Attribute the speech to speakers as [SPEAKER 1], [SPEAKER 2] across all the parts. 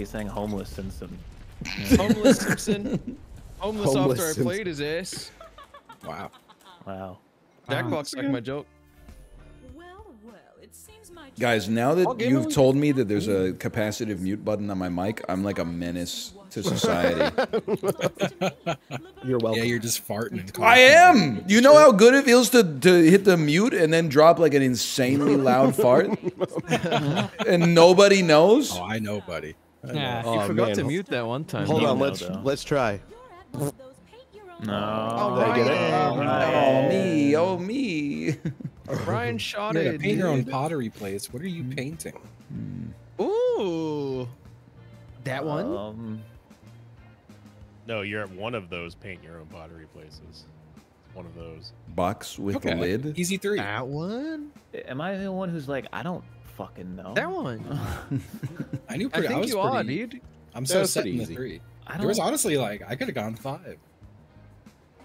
[SPEAKER 1] He's saying homeless Simpson.
[SPEAKER 2] Homeless Simpson. Homeless,
[SPEAKER 3] Homeless
[SPEAKER 2] after I played his ass.
[SPEAKER 4] Wow.
[SPEAKER 1] Wow.
[SPEAKER 2] Jackbox uh, sucked my joke.
[SPEAKER 5] Well, well, it seems my
[SPEAKER 6] Guys, now that you've told me that there's a capacitive mute button on my mic, I'm like a menace to society.
[SPEAKER 3] You're welcome.
[SPEAKER 4] Yeah, you're just farting.
[SPEAKER 6] I am. You know how good it feels to, to hit the mute and then drop like an insanely loud fart, and nobody knows.
[SPEAKER 4] Oh, I know, buddy. I know.
[SPEAKER 3] Oh,
[SPEAKER 2] you forgot
[SPEAKER 3] man.
[SPEAKER 2] to mute that one time.
[SPEAKER 3] Hold on, let's
[SPEAKER 1] though.
[SPEAKER 3] let's try.
[SPEAKER 1] No.
[SPEAKER 3] Did I get it?
[SPEAKER 6] Oh me, oh me.
[SPEAKER 2] Brian shot
[SPEAKER 4] You're
[SPEAKER 2] it.
[SPEAKER 4] gonna paint your own pottery place. What are you painting?
[SPEAKER 2] Ooh. That one?
[SPEAKER 1] Um,
[SPEAKER 7] No, you're at one of those paint your own pottery places. One of those.
[SPEAKER 6] Box with
[SPEAKER 4] Okay.
[SPEAKER 6] a lid.
[SPEAKER 4] Easy three.
[SPEAKER 2] That one?
[SPEAKER 1] am I the one who's like, I don't fucking know?
[SPEAKER 2] That one.
[SPEAKER 4] I knew
[SPEAKER 2] I
[SPEAKER 4] pretty. I,
[SPEAKER 2] think
[SPEAKER 4] was
[SPEAKER 2] you
[SPEAKER 4] pretty,
[SPEAKER 2] are, dude.
[SPEAKER 4] I'm so set
[SPEAKER 3] pretty
[SPEAKER 4] in the
[SPEAKER 3] easy.
[SPEAKER 4] three.
[SPEAKER 1] I
[SPEAKER 4] There was
[SPEAKER 1] don't.
[SPEAKER 4] honestly like I could have gone five.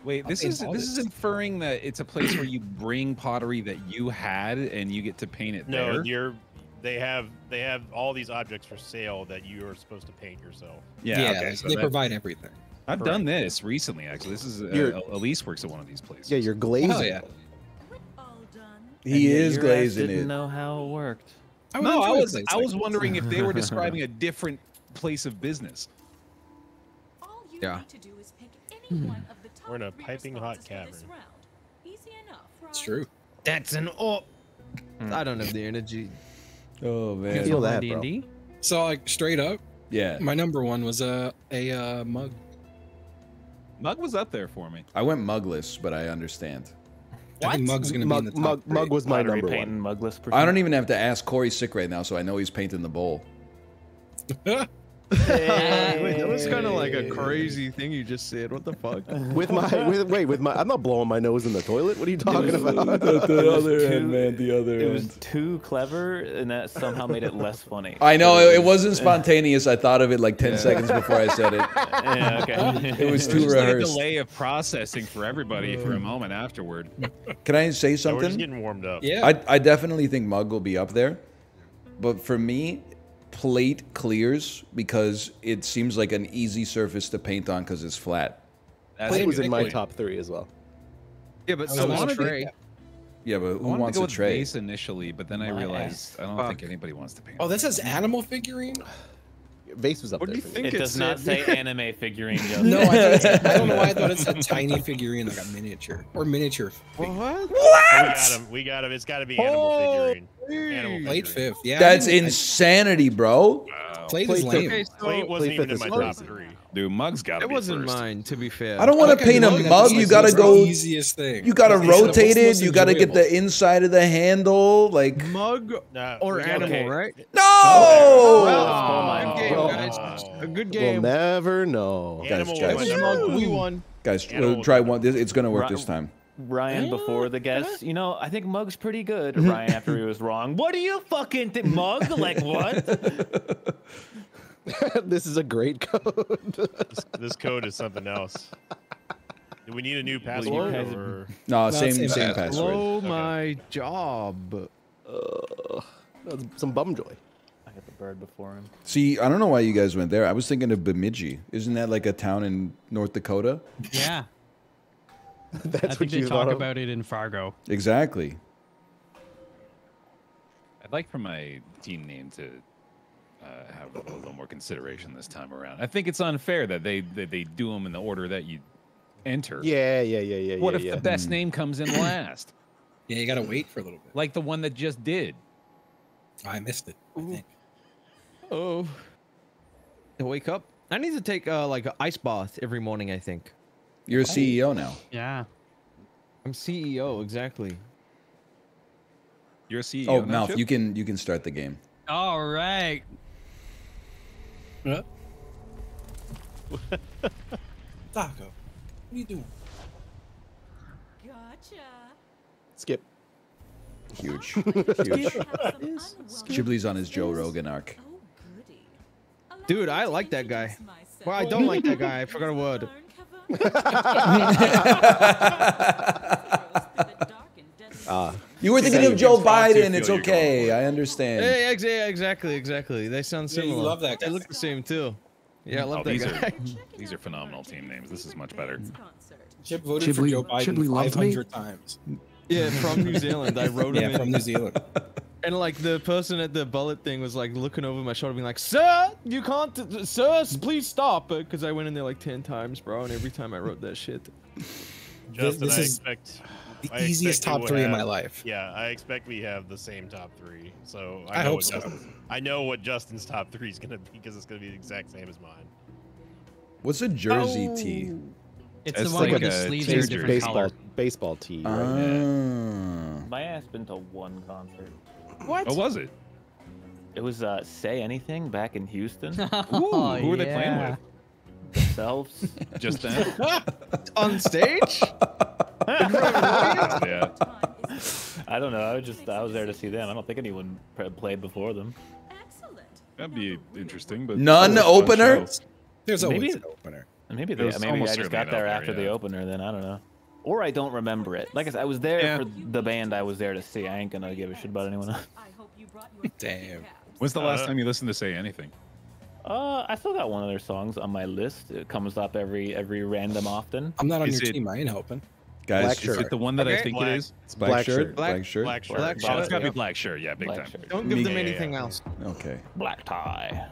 [SPEAKER 8] Wait, this is
[SPEAKER 4] all
[SPEAKER 8] this is inferring that it's a place where you bring pottery that you had and you get to paint it
[SPEAKER 7] No,
[SPEAKER 8] there.
[SPEAKER 7] you're. They have they have all these objects for sale that you are supposed to paint yourself.
[SPEAKER 8] Yeah, okay.
[SPEAKER 4] they,
[SPEAKER 8] So
[SPEAKER 4] they provide everything.
[SPEAKER 8] I've done this recently. Actually, this is uh, Elise works at one of these places.
[SPEAKER 3] Yeah, you're glazing.
[SPEAKER 4] Hell yeah.
[SPEAKER 5] all done.
[SPEAKER 6] He
[SPEAKER 1] And
[SPEAKER 6] is
[SPEAKER 1] your ass
[SPEAKER 6] glazing
[SPEAKER 1] Didn't
[SPEAKER 6] it.
[SPEAKER 1] know how it worked.
[SPEAKER 4] I would
[SPEAKER 8] no, I
[SPEAKER 4] enjoy a
[SPEAKER 8] was
[SPEAKER 4] place
[SPEAKER 8] I
[SPEAKER 4] like
[SPEAKER 8] was
[SPEAKER 4] this.
[SPEAKER 8] wondering if they were describing a different place of business.
[SPEAKER 5] All you
[SPEAKER 2] Yeah.
[SPEAKER 5] need to do is pick any one of the top
[SPEAKER 7] We're in a piping hot
[SPEAKER 5] responses for this
[SPEAKER 7] cavern.
[SPEAKER 5] round. Easy enough, right?
[SPEAKER 4] It's true.
[SPEAKER 2] That's an oh. I don't have the energy.
[SPEAKER 6] Oh man.
[SPEAKER 3] Feel that, bro.
[SPEAKER 2] D&D?
[SPEAKER 4] So like straight up,
[SPEAKER 6] Yeah.
[SPEAKER 4] my number one was a a uh, mug.
[SPEAKER 8] Mug was up there for me.
[SPEAKER 6] I went mugless, but I understand.
[SPEAKER 4] I think mug's gonna be in the top
[SPEAKER 3] mug,
[SPEAKER 4] three.
[SPEAKER 3] mug was my
[SPEAKER 1] Pottery
[SPEAKER 3] number one.
[SPEAKER 1] mugless.
[SPEAKER 6] I don't even have to ask. Kory's sick right now, so I know he's painting the bowl.
[SPEAKER 2] Wait, that was kind of like a crazy thing you just said. What the fuck?
[SPEAKER 3] With my with, wait with my I'm not blowing my nose in the toilet. What are you talking about?
[SPEAKER 6] the
[SPEAKER 1] other
[SPEAKER 6] other
[SPEAKER 1] end,
[SPEAKER 6] end, man. The other
[SPEAKER 1] It was too clever, and that somehow made it less funny.
[SPEAKER 6] I know it, it wasn't spontaneous. I thought of it like ten
[SPEAKER 1] Yeah.
[SPEAKER 6] seconds before I said it.
[SPEAKER 1] Yeah, okay.
[SPEAKER 6] It was
[SPEAKER 8] It
[SPEAKER 6] too
[SPEAKER 8] was just like a delay of processing for everybody for a moment afterward.
[SPEAKER 6] Can I say
[SPEAKER 7] So we're just getting warmed up.
[SPEAKER 4] Yeah.
[SPEAKER 6] I, I definitely think mug will be up there, but for me, plate clears because it seems like an easy surface to paint on because it's flat.
[SPEAKER 8] That's
[SPEAKER 3] Plate was in my top three as well.
[SPEAKER 2] Yeah, but
[SPEAKER 4] I
[SPEAKER 2] so
[SPEAKER 4] was
[SPEAKER 2] was
[SPEAKER 4] gonna.
[SPEAKER 6] Yeah, but
[SPEAKER 8] I
[SPEAKER 6] who
[SPEAKER 8] wanted
[SPEAKER 6] wants
[SPEAKER 8] to go
[SPEAKER 6] a
[SPEAKER 8] with
[SPEAKER 6] tray?
[SPEAKER 8] base initially, but then I
[SPEAKER 1] My
[SPEAKER 8] realized I don't
[SPEAKER 2] Fuck.
[SPEAKER 8] think anybody wants to paint.
[SPEAKER 4] Oh, that says animal figurine.
[SPEAKER 3] Vase was up
[SPEAKER 2] What do you think
[SPEAKER 1] It
[SPEAKER 2] it
[SPEAKER 1] does not say anime figurine. Just
[SPEAKER 4] No, I, thought it I don't know why I thought it said tiny figurine, like a miniature or miniature. figure.
[SPEAKER 2] What?
[SPEAKER 7] Oh, we got him. We got him. It's got to be animal figurine. Animal
[SPEAKER 4] fifth. Yeah,
[SPEAKER 6] That's
[SPEAKER 4] didn't- I-
[SPEAKER 6] insanity, bro.
[SPEAKER 4] Plate,
[SPEAKER 3] Plate
[SPEAKER 4] is lame.
[SPEAKER 2] Okay, so
[SPEAKER 7] Plate wasn't even in
[SPEAKER 3] fifth
[SPEAKER 7] my top three.
[SPEAKER 8] Dude, Mug's got to
[SPEAKER 2] it wasn't
[SPEAKER 8] first.
[SPEAKER 2] mine, to be fair.
[SPEAKER 6] I don't want to
[SPEAKER 4] a
[SPEAKER 6] paint a
[SPEAKER 4] mug that
[SPEAKER 6] mug.
[SPEAKER 4] just,
[SPEAKER 6] You gotta go.
[SPEAKER 4] Easiest thing.
[SPEAKER 6] You gotta
[SPEAKER 4] It's the most-
[SPEAKER 6] rotate it. You gotta get the inside of the handle. Like
[SPEAKER 2] mug
[SPEAKER 7] Nah,
[SPEAKER 2] or animal,
[SPEAKER 1] okay.
[SPEAKER 2] right?
[SPEAKER 6] no.
[SPEAKER 2] Oh, good game, guys. A good
[SPEAKER 3] We'll never know.
[SPEAKER 6] Guys,
[SPEAKER 7] Animal
[SPEAKER 6] guys.
[SPEAKER 7] was
[SPEAKER 2] Which
[SPEAKER 7] my
[SPEAKER 2] mug
[SPEAKER 7] number
[SPEAKER 2] we
[SPEAKER 7] one.
[SPEAKER 2] won?
[SPEAKER 6] Guys,
[SPEAKER 7] Animal
[SPEAKER 6] uh, try one. It's gonna work this time.
[SPEAKER 1] Ryan before the guess. You know, I think Mug's pretty good. Ryan after he was wrong. What do you fucking think, Mug? Like what?
[SPEAKER 3] this is a great code.
[SPEAKER 7] This, this code is something else. Do we need a new password?
[SPEAKER 1] guys-
[SPEAKER 7] Or...
[SPEAKER 6] No,
[SPEAKER 4] No,
[SPEAKER 6] same
[SPEAKER 4] same
[SPEAKER 6] same
[SPEAKER 4] password.
[SPEAKER 6] password.
[SPEAKER 2] Blow my job.
[SPEAKER 3] Uh, some bum joy.
[SPEAKER 1] I got the bird before him.
[SPEAKER 6] See, I don't know why you guys went there. I was thinking of Bemidji. Isn't that like a town in North Dakota?
[SPEAKER 9] Yeah,
[SPEAKER 3] That's
[SPEAKER 9] I
[SPEAKER 3] what
[SPEAKER 9] think they
[SPEAKER 3] you
[SPEAKER 9] talk
[SPEAKER 3] of?
[SPEAKER 9] about it in Fargo.
[SPEAKER 6] Exactly.
[SPEAKER 8] I'd like for my team name to uh, have a little, little more consideration this time around. I think it's unfair that they that they do them in the order that you enter.
[SPEAKER 3] Yeah, yeah, yeah, yeah.
[SPEAKER 8] What
[SPEAKER 3] yeah,
[SPEAKER 8] if
[SPEAKER 3] yeah.
[SPEAKER 8] the best name comes in last,
[SPEAKER 4] Yeah, you gotta wait for a little bit.
[SPEAKER 8] like the one that just did?
[SPEAKER 4] I missed it. I think.
[SPEAKER 2] Oh. To wake up. I need to take uh, like an ice bath every morning. I think.
[SPEAKER 6] You're a CEO now.
[SPEAKER 9] Yeah.
[SPEAKER 2] I'm CEO exactly.
[SPEAKER 8] You're a CEO.
[SPEAKER 6] Oh,
[SPEAKER 8] now,
[SPEAKER 6] mouth. You can you can start the game.
[SPEAKER 9] All right.
[SPEAKER 4] Huh? Taco, what are you doing?
[SPEAKER 5] Gotcha.
[SPEAKER 3] Skip.
[SPEAKER 6] Huge, huge.
[SPEAKER 5] some
[SPEAKER 6] Chiblee's on his Joe Rogan arc.
[SPEAKER 5] Oh, goody. Allow
[SPEAKER 2] Dude, I like that guy. Well, I don't like that guy. I forgot a word.
[SPEAKER 5] Learn cover.
[SPEAKER 3] Ah,
[SPEAKER 6] You were thinking of Joe
[SPEAKER 8] James Fox, you
[SPEAKER 6] Biden. It's okay. I understand.
[SPEAKER 2] Yeah, ex- exactly, exactly. They sound
[SPEAKER 4] Yeah, you
[SPEAKER 2] similar.
[SPEAKER 4] love that
[SPEAKER 2] They look the same too. Yeah, I love
[SPEAKER 8] Oh,
[SPEAKER 2] that
[SPEAKER 8] these
[SPEAKER 2] guy.
[SPEAKER 8] are these are phenomenal team names. This is much better.
[SPEAKER 4] Chip voted for Joe Biden
[SPEAKER 3] Chiblee loved me.
[SPEAKER 4] 500 times.
[SPEAKER 2] yeah, from New Zealand. I wrote him
[SPEAKER 4] Yeah,
[SPEAKER 2] in.
[SPEAKER 4] from New Zealand.
[SPEAKER 2] And like the person at the bullet thing was like looking over my shoulder, being like, "Sir, you can't, sir, please stop," because I went in there like ten times, bro, and every time I wrote that shit.
[SPEAKER 7] Justin,
[SPEAKER 4] this
[SPEAKER 7] I
[SPEAKER 4] is
[SPEAKER 7] expect
[SPEAKER 4] The
[SPEAKER 7] I
[SPEAKER 4] easiest
[SPEAKER 7] expect
[SPEAKER 4] top
[SPEAKER 7] would
[SPEAKER 4] three in my life.
[SPEAKER 7] Yeah, I expect we have the same top three. So I,
[SPEAKER 4] I
[SPEAKER 7] know
[SPEAKER 4] hope
[SPEAKER 7] what
[SPEAKER 4] so.
[SPEAKER 7] Justin- I know what Justin's top three is gonna be because it's gonna be the exact same as mine.
[SPEAKER 6] What's a jersey tee?
[SPEAKER 9] It's,
[SPEAKER 8] It's
[SPEAKER 9] the one
[SPEAKER 8] like
[SPEAKER 9] where the
[SPEAKER 8] a
[SPEAKER 9] sleeves are different
[SPEAKER 3] baseball
[SPEAKER 9] color.
[SPEAKER 3] baseball tee. Right?
[SPEAKER 6] Ah.
[SPEAKER 1] My ass been to one concert.
[SPEAKER 2] What?
[SPEAKER 8] Oh, was it?
[SPEAKER 1] It was uh, Say Anything back in Houston.
[SPEAKER 8] Ooh, who were they playing with?
[SPEAKER 1] Themselves.
[SPEAKER 8] Just then?
[SPEAKER 2] On stage?
[SPEAKER 8] yeah.
[SPEAKER 1] I don't know. I was just I was there to see them. I don't think anyone played before them.
[SPEAKER 5] Excellent.
[SPEAKER 8] That'd be interesting, but
[SPEAKER 6] None
[SPEAKER 8] that was a fun
[SPEAKER 6] opener?
[SPEAKER 4] There's
[SPEAKER 1] Maybe
[SPEAKER 4] always
[SPEAKER 1] it-
[SPEAKER 4] an opener.
[SPEAKER 1] Maybe
[SPEAKER 8] It
[SPEAKER 1] they, maybe I just got
[SPEAKER 8] an
[SPEAKER 1] there
[SPEAKER 8] opener,
[SPEAKER 1] after the opener. Then I don't know. Or I don't remember it. Like I said, I was there
[SPEAKER 2] Yeah.
[SPEAKER 1] for the band I was there to see. I ain't gonna give a shit about anyone else.
[SPEAKER 5] I hope you brought your
[SPEAKER 4] Damn.
[SPEAKER 8] When's the last
[SPEAKER 7] Uh,
[SPEAKER 8] time you listened to Say Anything?
[SPEAKER 1] Uh, I still got one of their songs on my list. It comes up every every random often.
[SPEAKER 4] I'm not on
[SPEAKER 8] Is
[SPEAKER 4] your
[SPEAKER 8] it-
[SPEAKER 4] team. I ain't helping.
[SPEAKER 6] Guys,
[SPEAKER 3] Black
[SPEAKER 6] is
[SPEAKER 3] shirt.
[SPEAKER 8] Is it the one that I think
[SPEAKER 7] Black.
[SPEAKER 8] it is?
[SPEAKER 6] It's black,
[SPEAKER 3] Black
[SPEAKER 6] shirt.
[SPEAKER 3] shirt.
[SPEAKER 6] Black shirt.
[SPEAKER 7] Black shirt.
[SPEAKER 2] Black
[SPEAKER 1] shirt.
[SPEAKER 8] Oh, it's
[SPEAKER 2] shirt.
[SPEAKER 8] gotta be black shirt. Yeah, big
[SPEAKER 1] Black
[SPEAKER 8] time.
[SPEAKER 1] shirt.
[SPEAKER 2] Don't give them
[SPEAKER 7] Yeah, yeah,
[SPEAKER 2] anything
[SPEAKER 7] yeah.
[SPEAKER 2] else.
[SPEAKER 6] Okay.
[SPEAKER 1] Black tie.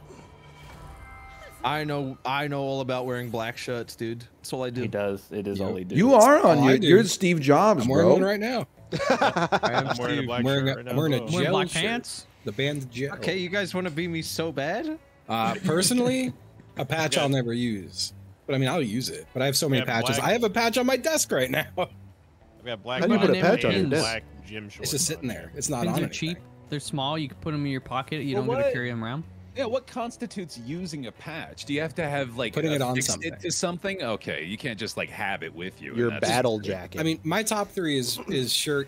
[SPEAKER 2] I know, I know all about wearing black shirts, dude. That's all I do.
[SPEAKER 1] He does. It is all he does.
[SPEAKER 6] You are on
[SPEAKER 4] all I
[SPEAKER 6] your. You're Steve Jobs,
[SPEAKER 4] I'm wearing
[SPEAKER 6] bro.
[SPEAKER 4] one right now.
[SPEAKER 2] I am
[SPEAKER 7] I'm wearing a
[SPEAKER 2] Steve.
[SPEAKER 7] black
[SPEAKER 4] I'm wearing
[SPEAKER 7] shirt
[SPEAKER 4] a,
[SPEAKER 7] right
[SPEAKER 4] I'm
[SPEAKER 7] now
[SPEAKER 4] wearing a gel
[SPEAKER 9] Wearing black
[SPEAKER 4] shirt.
[SPEAKER 9] pants?
[SPEAKER 4] The band gel.
[SPEAKER 2] Okay, you guys want to be me so bad?
[SPEAKER 4] Uh, personally, a patch
[SPEAKER 7] Yeah.
[SPEAKER 4] I'll never use. But I mean, I'll use it. But I have so many
[SPEAKER 7] Yeah,
[SPEAKER 4] patches.
[SPEAKER 7] black-
[SPEAKER 4] I have a patch on my desk right now.
[SPEAKER 7] I've got black.
[SPEAKER 3] How do you put a patch on your desk?
[SPEAKER 7] Black gym shorts.
[SPEAKER 4] It's just sitting there. It's not
[SPEAKER 9] Pins
[SPEAKER 4] on
[SPEAKER 9] are cheap. They're small. You can put them in your pocket. You
[SPEAKER 8] Well,
[SPEAKER 9] don't got to carry them around.
[SPEAKER 8] Yeah, what constitutes using a patch? Do you have to have like
[SPEAKER 4] Putting it on something.
[SPEAKER 8] It to something? Okay, you can't just like have it with you.
[SPEAKER 3] Your battle jacket.
[SPEAKER 4] I mean, my top three is is shirt,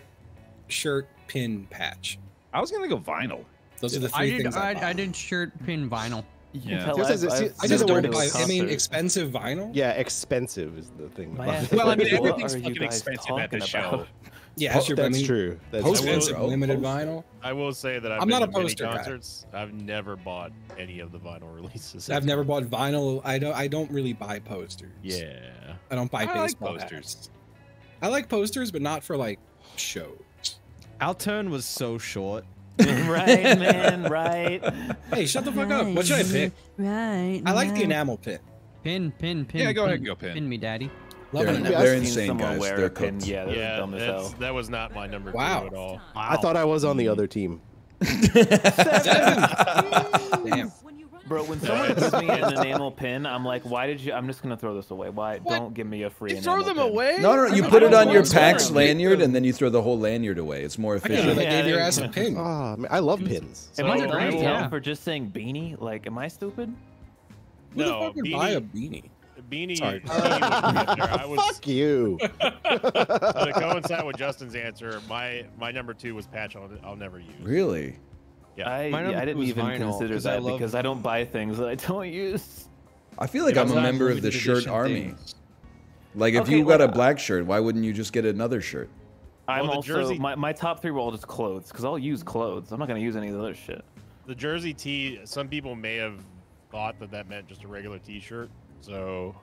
[SPEAKER 4] shirt, pin, patch.
[SPEAKER 8] I was gonna go vinyl.
[SPEAKER 4] Those are the
[SPEAKER 9] I
[SPEAKER 4] three
[SPEAKER 9] did.
[SPEAKER 4] things I,
[SPEAKER 9] I. I did shirt pin vinyl.
[SPEAKER 1] You
[SPEAKER 8] Yeah.
[SPEAKER 1] I've-
[SPEAKER 3] is-
[SPEAKER 1] I've
[SPEAKER 3] see,
[SPEAKER 4] I
[SPEAKER 3] I
[SPEAKER 4] just
[SPEAKER 3] did
[SPEAKER 4] don't
[SPEAKER 3] to a
[SPEAKER 4] buy. I mean, expensive vinyl.
[SPEAKER 3] yeah, expensive is the thing.
[SPEAKER 1] My
[SPEAKER 3] about
[SPEAKER 1] ass
[SPEAKER 3] it.
[SPEAKER 8] Well, I mean, everything's
[SPEAKER 1] are
[SPEAKER 8] fucking expensive at this
[SPEAKER 1] talking
[SPEAKER 8] show.
[SPEAKER 1] About?
[SPEAKER 4] Yeah,
[SPEAKER 3] Oh,
[SPEAKER 4] that's true. but I
[SPEAKER 3] that's
[SPEAKER 4] mean,
[SPEAKER 3] true. That's
[SPEAKER 4] Post
[SPEAKER 3] true.
[SPEAKER 8] Oh,
[SPEAKER 4] limited
[SPEAKER 8] post-
[SPEAKER 4] vinyl.
[SPEAKER 7] I will say that I've
[SPEAKER 4] I'm not a
[SPEAKER 7] to many
[SPEAKER 4] poster guy.
[SPEAKER 7] I've never bought any of the vinyl releases.
[SPEAKER 4] I've never bought vinyl. I don't. I don't really buy posters.
[SPEAKER 7] Yeah.
[SPEAKER 4] I don't buy
[SPEAKER 8] I like posters.
[SPEAKER 4] hats. I like posters, but not for like shows.
[SPEAKER 2] Our turn was so short.
[SPEAKER 1] right, man. Right.
[SPEAKER 4] Hey, shut the fuck up. What should I pick?
[SPEAKER 5] Right.
[SPEAKER 4] I like the enamel pin.
[SPEAKER 9] Pin, pin, pin.
[SPEAKER 8] Yeah, go
[SPEAKER 9] pin,
[SPEAKER 8] ahead and go pin.
[SPEAKER 9] Pin me, daddy.
[SPEAKER 4] Love
[SPEAKER 6] They're,
[SPEAKER 4] an
[SPEAKER 3] Yeah,
[SPEAKER 4] enamel.
[SPEAKER 6] they're
[SPEAKER 3] I've
[SPEAKER 6] insane, guys. They're
[SPEAKER 1] a pin.
[SPEAKER 6] cooked.
[SPEAKER 1] Yeah, they're
[SPEAKER 7] Yeah,
[SPEAKER 1] dumb as
[SPEAKER 7] that's,
[SPEAKER 1] hell.
[SPEAKER 7] that was not my number
[SPEAKER 4] Wow.
[SPEAKER 7] two at all.
[SPEAKER 3] I thought I was on the other team.
[SPEAKER 4] Damn.
[SPEAKER 1] Bro, when someone gives me an enamel pin, I'm like, why did you? I'm just gonna throw this away. Why? Don't give me a free.
[SPEAKER 2] You throw them
[SPEAKER 1] pin.
[SPEAKER 2] away?
[SPEAKER 6] No, no, no. You
[SPEAKER 2] I
[SPEAKER 6] put it on your
[SPEAKER 2] want
[SPEAKER 6] PAX
[SPEAKER 2] them.
[SPEAKER 6] lanyard, and then you throw the whole lanyard away. It's more
[SPEAKER 4] I can't believe
[SPEAKER 6] efficient.
[SPEAKER 4] I gave your
[SPEAKER 1] Yeah,
[SPEAKER 4] ass a pin.
[SPEAKER 3] Ah, man, I love pins.
[SPEAKER 1] Am I
[SPEAKER 7] So,
[SPEAKER 1] dumb as
[SPEAKER 7] I
[SPEAKER 1] hell
[SPEAKER 7] will-
[SPEAKER 1] for just saying beanie? Like, am I stupid?
[SPEAKER 4] Who the
[SPEAKER 7] No,
[SPEAKER 4] fuck would
[SPEAKER 7] beanie-
[SPEAKER 4] buy a beanie?
[SPEAKER 7] Beanie.
[SPEAKER 4] Sorry.
[SPEAKER 7] beanie was. I was
[SPEAKER 3] Fuck you.
[SPEAKER 7] to coincide with Justin's answer. My my number two was patch. I'll, I'll never use.
[SPEAKER 6] Really?
[SPEAKER 7] Yeah.
[SPEAKER 1] I, yeah, I didn't even
[SPEAKER 2] vinyl,
[SPEAKER 1] consider
[SPEAKER 2] 'cause I
[SPEAKER 1] that
[SPEAKER 2] love-
[SPEAKER 1] because I don't buy things that I don't use.
[SPEAKER 6] I feel like
[SPEAKER 7] Yeah,
[SPEAKER 6] I'm a member of the shirt
[SPEAKER 2] edition
[SPEAKER 6] army.
[SPEAKER 2] things.
[SPEAKER 6] Like if
[SPEAKER 1] Okay,
[SPEAKER 6] you got a
[SPEAKER 1] uh,
[SPEAKER 6] black shirt, why wouldn't you just get another shirt?
[SPEAKER 1] I'm
[SPEAKER 7] Well, the
[SPEAKER 1] also
[SPEAKER 7] jersey-
[SPEAKER 1] my, my top three were all just clothes because I'll use clothes. I'm not gonna use any of the other shit.
[SPEAKER 7] The jersey tee. Some people may have thought that that meant just a regular T-shirt. So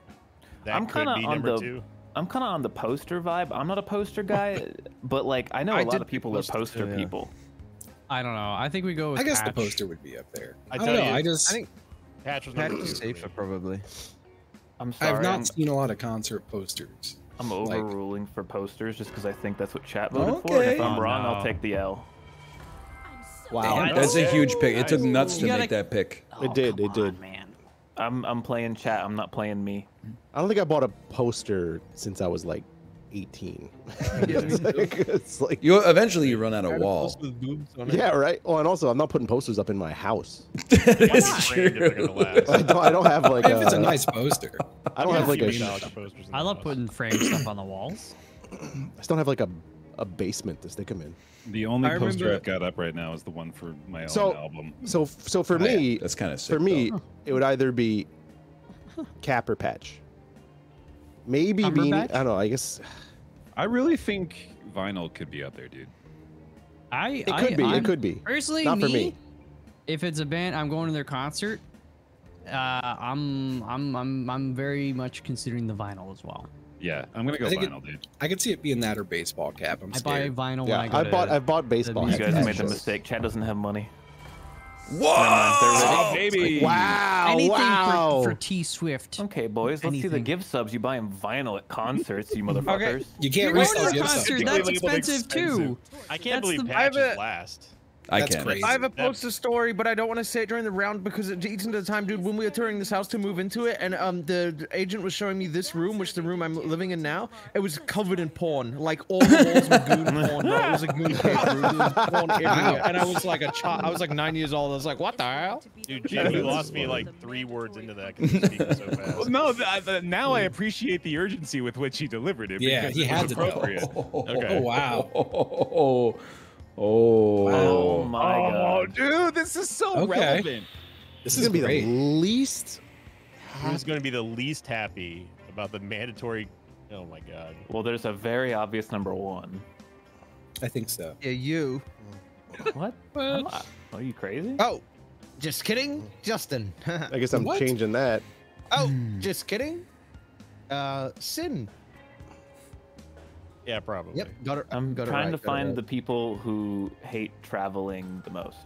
[SPEAKER 7] that
[SPEAKER 1] I'm
[SPEAKER 7] could
[SPEAKER 1] kinda
[SPEAKER 7] be
[SPEAKER 1] on
[SPEAKER 7] number
[SPEAKER 1] the-
[SPEAKER 7] two.
[SPEAKER 1] I'm kind of on the poster vibe. I'm not a poster guy, but like I know a
[SPEAKER 2] I
[SPEAKER 1] lot of people
[SPEAKER 2] pick
[SPEAKER 1] are
[SPEAKER 2] poster
[SPEAKER 1] poster
[SPEAKER 2] yeah.
[SPEAKER 1] people.
[SPEAKER 9] I don't know. I think we go with.
[SPEAKER 4] I guess the poster would be up there.
[SPEAKER 7] I
[SPEAKER 4] I, don't know.
[SPEAKER 7] you,
[SPEAKER 4] I just
[SPEAKER 2] I think
[SPEAKER 7] Patch was
[SPEAKER 2] Patch is
[SPEAKER 7] two. for me.
[SPEAKER 2] safer, probably.
[SPEAKER 1] I'm sorry.
[SPEAKER 4] I've not
[SPEAKER 1] I'm,
[SPEAKER 4] seen a lot of concert posters.
[SPEAKER 1] I'm
[SPEAKER 4] like-
[SPEAKER 1] overruling for posters just because I think that's what chat voted for. And if I'm
[SPEAKER 9] Oh,
[SPEAKER 1] wrong,
[SPEAKER 9] no.
[SPEAKER 1] I'll take the L.
[SPEAKER 3] Wow.
[SPEAKER 4] Damn.
[SPEAKER 6] That's a huge pick. It took nuts to
[SPEAKER 9] gotta-
[SPEAKER 6] make that pick.
[SPEAKER 3] It did, it oh, did.
[SPEAKER 9] man.
[SPEAKER 1] I'm I'm playing chat. I'm not playing me.
[SPEAKER 3] I don't think I bought a poster since I was like 18. it's, like, it's like,
[SPEAKER 6] You eventually you run out of wall.
[SPEAKER 2] With boobs on it.
[SPEAKER 3] yeah, right. Oh, and also I'm not putting posters up in my house.
[SPEAKER 6] that
[SPEAKER 7] Yeah,
[SPEAKER 6] is
[SPEAKER 7] framed if they're gonna
[SPEAKER 6] true.
[SPEAKER 3] I don't. I don't have like.
[SPEAKER 4] if it's a
[SPEAKER 3] a-
[SPEAKER 4] nice poster.
[SPEAKER 3] I don't have like a. sh-
[SPEAKER 7] posters
[SPEAKER 9] I love
[SPEAKER 7] house.
[SPEAKER 9] putting frame stuff on the walls.
[SPEAKER 3] I just don't have like a a basement to stick them in.
[SPEAKER 8] The only
[SPEAKER 2] I
[SPEAKER 8] poster I've got up right now is the one for my own album.
[SPEAKER 3] So so for
[SPEAKER 6] Oh, yeah,
[SPEAKER 3] me,
[SPEAKER 6] that's kind of
[SPEAKER 3] for me,
[SPEAKER 6] though.
[SPEAKER 3] it would either be cap or patch. Maybe beanie. I don't know. I guess
[SPEAKER 8] I really think vinyl could be up there, dude.
[SPEAKER 9] I
[SPEAKER 3] It
[SPEAKER 9] I,
[SPEAKER 3] could be.
[SPEAKER 9] I'm-
[SPEAKER 3] It could be.
[SPEAKER 9] Personally,
[SPEAKER 3] Not
[SPEAKER 9] me,
[SPEAKER 3] for me.
[SPEAKER 9] if it's a band, I'm going to their concert. Uh, I'm I'm I'm I'm very much considering the vinyl as well.
[SPEAKER 8] Yeah, um, I'm gonna go
[SPEAKER 4] I think it-
[SPEAKER 8] vinyl, dude.
[SPEAKER 4] I could see it being that or baseball cap. I'm
[SPEAKER 9] I buy vinyl
[SPEAKER 3] Yeah,
[SPEAKER 9] when I go
[SPEAKER 3] I
[SPEAKER 9] to
[SPEAKER 3] bought. I bought baseball.
[SPEAKER 1] You guys made the mistake. Chad doesn't have money.
[SPEAKER 6] What?
[SPEAKER 8] Oh, baby.
[SPEAKER 3] Wow!
[SPEAKER 9] anything
[SPEAKER 3] wow!
[SPEAKER 9] for, for T Swift.
[SPEAKER 1] Okay, boys, let's see the
[SPEAKER 9] Anything.
[SPEAKER 1] give subs. You buy them vinyl at concerts, you motherfuckers.
[SPEAKER 4] You
[SPEAKER 9] You're
[SPEAKER 4] can't
[SPEAKER 9] going
[SPEAKER 4] resell
[SPEAKER 9] to
[SPEAKER 4] gift subs.
[SPEAKER 9] That's
[SPEAKER 7] Labeled
[SPEAKER 9] expensive too.
[SPEAKER 7] I can't
[SPEAKER 9] That's
[SPEAKER 7] believe
[SPEAKER 9] the-
[SPEAKER 7] patches
[SPEAKER 2] a-
[SPEAKER 7] last.
[SPEAKER 6] I
[SPEAKER 4] That's
[SPEAKER 6] can't.
[SPEAKER 4] crazy.
[SPEAKER 2] I have a
[SPEAKER 7] post
[SPEAKER 2] poster story, but I don't want to say it during the round because it eats into the time, dude. When we were touring this house to move into it, and um, the the agent was showing me this room, which the room I'm living in now, it was covered in porn. Like all the walls were goon porn. Bro. It was a goon cave room. There was porn everywhere, and I was like a child. I was like nine years old. I was like, what the hell?
[SPEAKER 7] Dude, Jim, you lost me like three words into that because you're speaking so
[SPEAKER 8] Well,
[SPEAKER 7] fast.
[SPEAKER 8] no, I- now I appreciate the urgency with which he delivered it.
[SPEAKER 4] Yeah, he
[SPEAKER 8] it
[SPEAKER 4] had
[SPEAKER 8] was
[SPEAKER 4] to know.
[SPEAKER 7] Okay.
[SPEAKER 4] Oh wow.
[SPEAKER 6] Oh, oh,
[SPEAKER 1] Oh my
[SPEAKER 8] oh,
[SPEAKER 1] god.
[SPEAKER 8] dude, this is so
[SPEAKER 4] Okay.
[SPEAKER 8] relevant.
[SPEAKER 4] This
[SPEAKER 3] This is
[SPEAKER 4] is
[SPEAKER 3] gonna be the least.
[SPEAKER 7] Who's going to be the least happy about the mandatory? Oh my god.
[SPEAKER 1] Well, there's a very obvious number one.
[SPEAKER 4] I think so.
[SPEAKER 2] Yeah, you.
[SPEAKER 1] What? I'm not- Are you crazy?
[SPEAKER 2] Oh, just kidding, Justin.
[SPEAKER 3] I guess I'm
[SPEAKER 4] What?
[SPEAKER 3] changing that.
[SPEAKER 2] oh, just kidding. Uh, sin.
[SPEAKER 7] Yeah, probably.
[SPEAKER 2] Yep, got it.
[SPEAKER 1] I'm
[SPEAKER 2] got it
[SPEAKER 1] trying
[SPEAKER 2] right,
[SPEAKER 1] to find
[SPEAKER 2] right.
[SPEAKER 1] the people who hate traveling the most.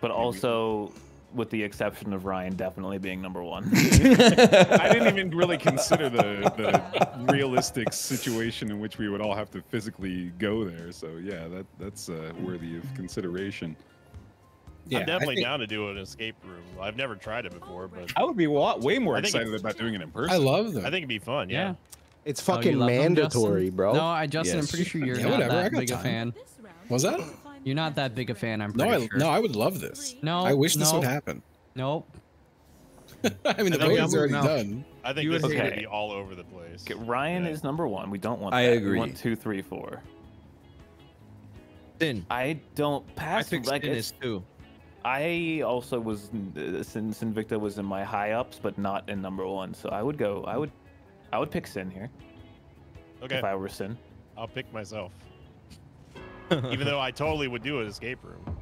[SPEAKER 1] But also, with the exception of Ryan definitely being number one.
[SPEAKER 8] I didn't even really consider the, the realistic situation in which we would all have to physically go there. So yeah, that that's uh, worthy of consideration.
[SPEAKER 4] Yeah,
[SPEAKER 7] I'm definitely
[SPEAKER 4] think-
[SPEAKER 7] down to do an escape room. I've never tried it before, but
[SPEAKER 8] I would be wa- way more excited about doing it in person.
[SPEAKER 4] I love them.
[SPEAKER 7] I think it'd be fun. Yeah.
[SPEAKER 9] Yeah.
[SPEAKER 3] It's
[SPEAKER 9] Oh,
[SPEAKER 3] fucking
[SPEAKER 9] love them,
[SPEAKER 3] mandatory,
[SPEAKER 9] Justin?
[SPEAKER 3] bro.
[SPEAKER 9] No, I Justin, I'm pretty sure you're
[SPEAKER 4] Yeah,
[SPEAKER 9] not
[SPEAKER 4] whatever, I
[SPEAKER 9] that
[SPEAKER 4] got
[SPEAKER 9] big a fan.
[SPEAKER 4] Was that?
[SPEAKER 9] You're not that big a fan. I'm
[SPEAKER 4] No,
[SPEAKER 9] pretty
[SPEAKER 4] I,
[SPEAKER 9] sure.
[SPEAKER 4] no, I would love this.
[SPEAKER 9] No,
[SPEAKER 4] I wish this would happen.
[SPEAKER 9] Nope.
[SPEAKER 4] I mean, the
[SPEAKER 7] I think
[SPEAKER 4] voting's already
[SPEAKER 2] no.
[SPEAKER 4] done.
[SPEAKER 7] I think
[SPEAKER 2] You
[SPEAKER 7] this
[SPEAKER 2] would
[SPEAKER 7] is
[SPEAKER 1] hate
[SPEAKER 7] going to be all over the place.
[SPEAKER 1] Okay, Ryan
[SPEAKER 7] Yeah.
[SPEAKER 1] is number one. We don't want
[SPEAKER 6] I
[SPEAKER 1] that.
[SPEAKER 6] agree.
[SPEAKER 1] We want two, three, four.
[SPEAKER 2] Sin.
[SPEAKER 1] I don't pass.
[SPEAKER 2] I
[SPEAKER 1] pass.
[SPEAKER 2] think
[SPEAKER 1] like
[SPEAKER 2] sin
[SPEAKER 1] it's-
[SPEAKER 2] is two.
[SPEAKER 1] I also was uh, Sin Sinvicta was in my high ups, but not in number one. So I would go. I would, I would pick Sin here
[SPEAKER 7] Okay,
[SPEAKER 1] if I were Sin.
[SPEAKER 7] I'll pick myself. Even though I totally would do an escape room.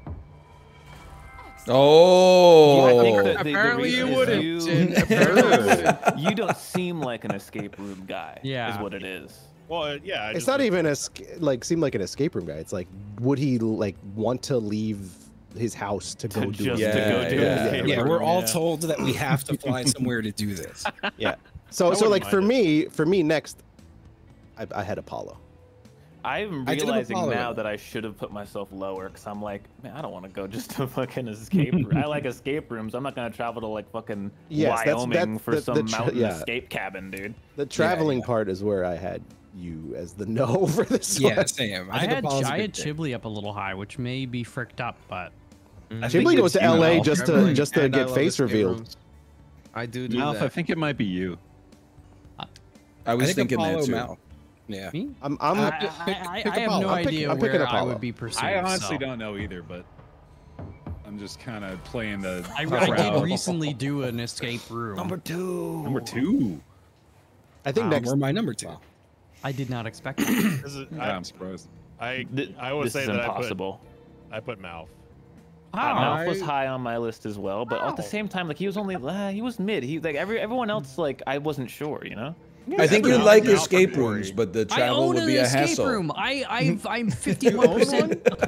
[SPEAKER 6] Oh,
[SPEAKER 1] I think that the- the
[SPEAKER 2] Apparently you wouldn't,
[SPEAKER 1] You,
[SPEAKER 2] Apparently
[SPEAKER 1] you don't seem like an escape room guy.
[SPEAKER 9] Yeah.
[SPEAKER 1] is what it is.
[SPEAKER 7] Well, uh, yeah. I
[SPEAKER 3] It's
[SPEAKER 7] just
[SPEAKER 3] not even a sc- like seem like an escape room guy. It's like would he like want to leave his house to go
[SPEAKER 1] To
[SPEAKER 3] do
[SPEAKER 1] just
[SPEAKER 3] it?
[SPEAKER 1] to go
[SPEAKER 6] Yeah,
[SPEAKER 1] do
[SPEAKER 6] yeah,
[SPEAKER 1] an
[SPEAKER 4] Yeah,
[SPEAKER 1] room,
[SPEAKER 4] we're all told that we have to fly somewhere to do this.
[SPEAKER 3] Yeah. So
[SPEAKER 7] I
[SPEAKER 3] so like for
[SPEAKER 7] mind
[SPEAKER 3] me for me next, I, I had Apollo.
[SPEAKER 1] I'm
[SPEAKER 4] I did have
[SPEAKER 1] realizing
[SPEAKER 4] Apollo
[SPEAKER 1] now that I should have put myself lower because I'm like, man, I don't want to go just to fucking escape. room. I like escape rooms. I'm not gonna travel to like fucking
[SPEAKER 3] Yes,
[SPEAKER 1] Wyoming
[SPEAKER 3] that's
[SPEAKER 1] for
[SPEAKER 3] the-
[SPEAKER 1] some
[SPEAKER 3] the tr-
[SPEAKER 1] mountain
[SPEAKER 3] yeah.
[SPEAKER 1] escape cabin, dude.
[SPEAKER 3] The traveling
[SPEAKER 4] yeah.
[SPEAKER 3] part is where I had you as the no for this
[SPEAKER 4] Yeah,
[SPEAKER 3] one.
[SPEAKER 4] same.
[SPEAKER 9] I,
[SPEAKER 4] think
[SPEAKER 9] had
[SPEAKER 4] Apollo's a
[SPEAKER 9] I had
[SPEAKER 4] pick.
[SPEAKER 9] Chiblee up a little high, which may be fricked up, but mm-hmm.
[SPEAKER 2] I
[SPEAKER 3] Chiblee
[SPEAKER 2] think
[SPEAKER 3] goes
[SPEAKER 2] it's
[SPEAKER 3] to
[SPEAKER 2] you,
[SPEAKER 3] LA just to- just to
[SPEAKER 2] I
[SPEAKER 3] get face revealed.
[SPEAKER 2] rooms. I do do
[SPEAKER 8] Alf, I think it might be you.
[SPEAKER 6] I
[SPEAKER 4] I
[SPEAKER 6] was
[SPEAKER 4] think
[SPEAKER 6] thinking
[SPEAKER 4] Apollo
[SPEAKER 6] that too.
[SPEAKER 4] Mal. Yeah.
[SPEAKER 9] me,
[SPEAKER 3] I'm I'm
[SPEAKER 4] Uh,
[SPEAKER 9] I,
[SPEAKER 4] pick-
[SPEAKER 9] I,
[SPEAKER 4] pick-
[SPEAKER 9] I,
[SPEAKER 4] pick
[SPEAKER 9] I have no
[SPEAKER 3] I'm
[SPEAKER 9] idea
[SPEAKER 3] I'm
[SPEAKER 9] where I would be pursued.
[SPEAKER 8] I honestly
[SPEAKER 9] so.
[SPEAKER 8] don't know either, but I'm just kind of playing the.
[SPEAKER 9] I. I did recently do an escape room.
[SPEAKER 3] Number two.
[SPEAKER 8] Number two.
[SPEAKER 3] I think
[SPEAKER 4] Um,
[SPEAKER 3] next
[SPEAKER 4] We're my number two.
[SPEAKER 9] I did not expect that.
[SPEAKER 7] This is,
[SPEAKER 8] Yeah,
[SPEAKER 7] I,
[SPEAKER 8] I'm surprised.
[SPEAKER 7] I,
[SPEAKER 1] Th-
[SPEAKER 7] I would
[SPEAKER 1] this
[SPEAKER 7] say
[SPEAKER 1] is
[SPEAKER 7] that
[SPEAKER 1] impossible.
[SPEAKER 7] I put I put Malf.
[SPEAKER 1] Uh,
[SPEAKER 9] Wow.
[SPEAKER 1] Malf was high on my list as well, but at the same time, like he was only uh, he was mid. He like every everyone else like I wasn't sure, you know.
[SPEAKER 6] I think you
[SPEAKER 7] Yeah.
[SPEAKER 6] like escape rooms, but the
[SPEAKER 9] I
[SPEAKER 6] travel
[SPEAKER 9] own
[SPEAKER 6] would
[SPEAKER 9] an
[SPEAKER 6] be a
[SPEAKER 9] escape room. I I've, I'm 51 percent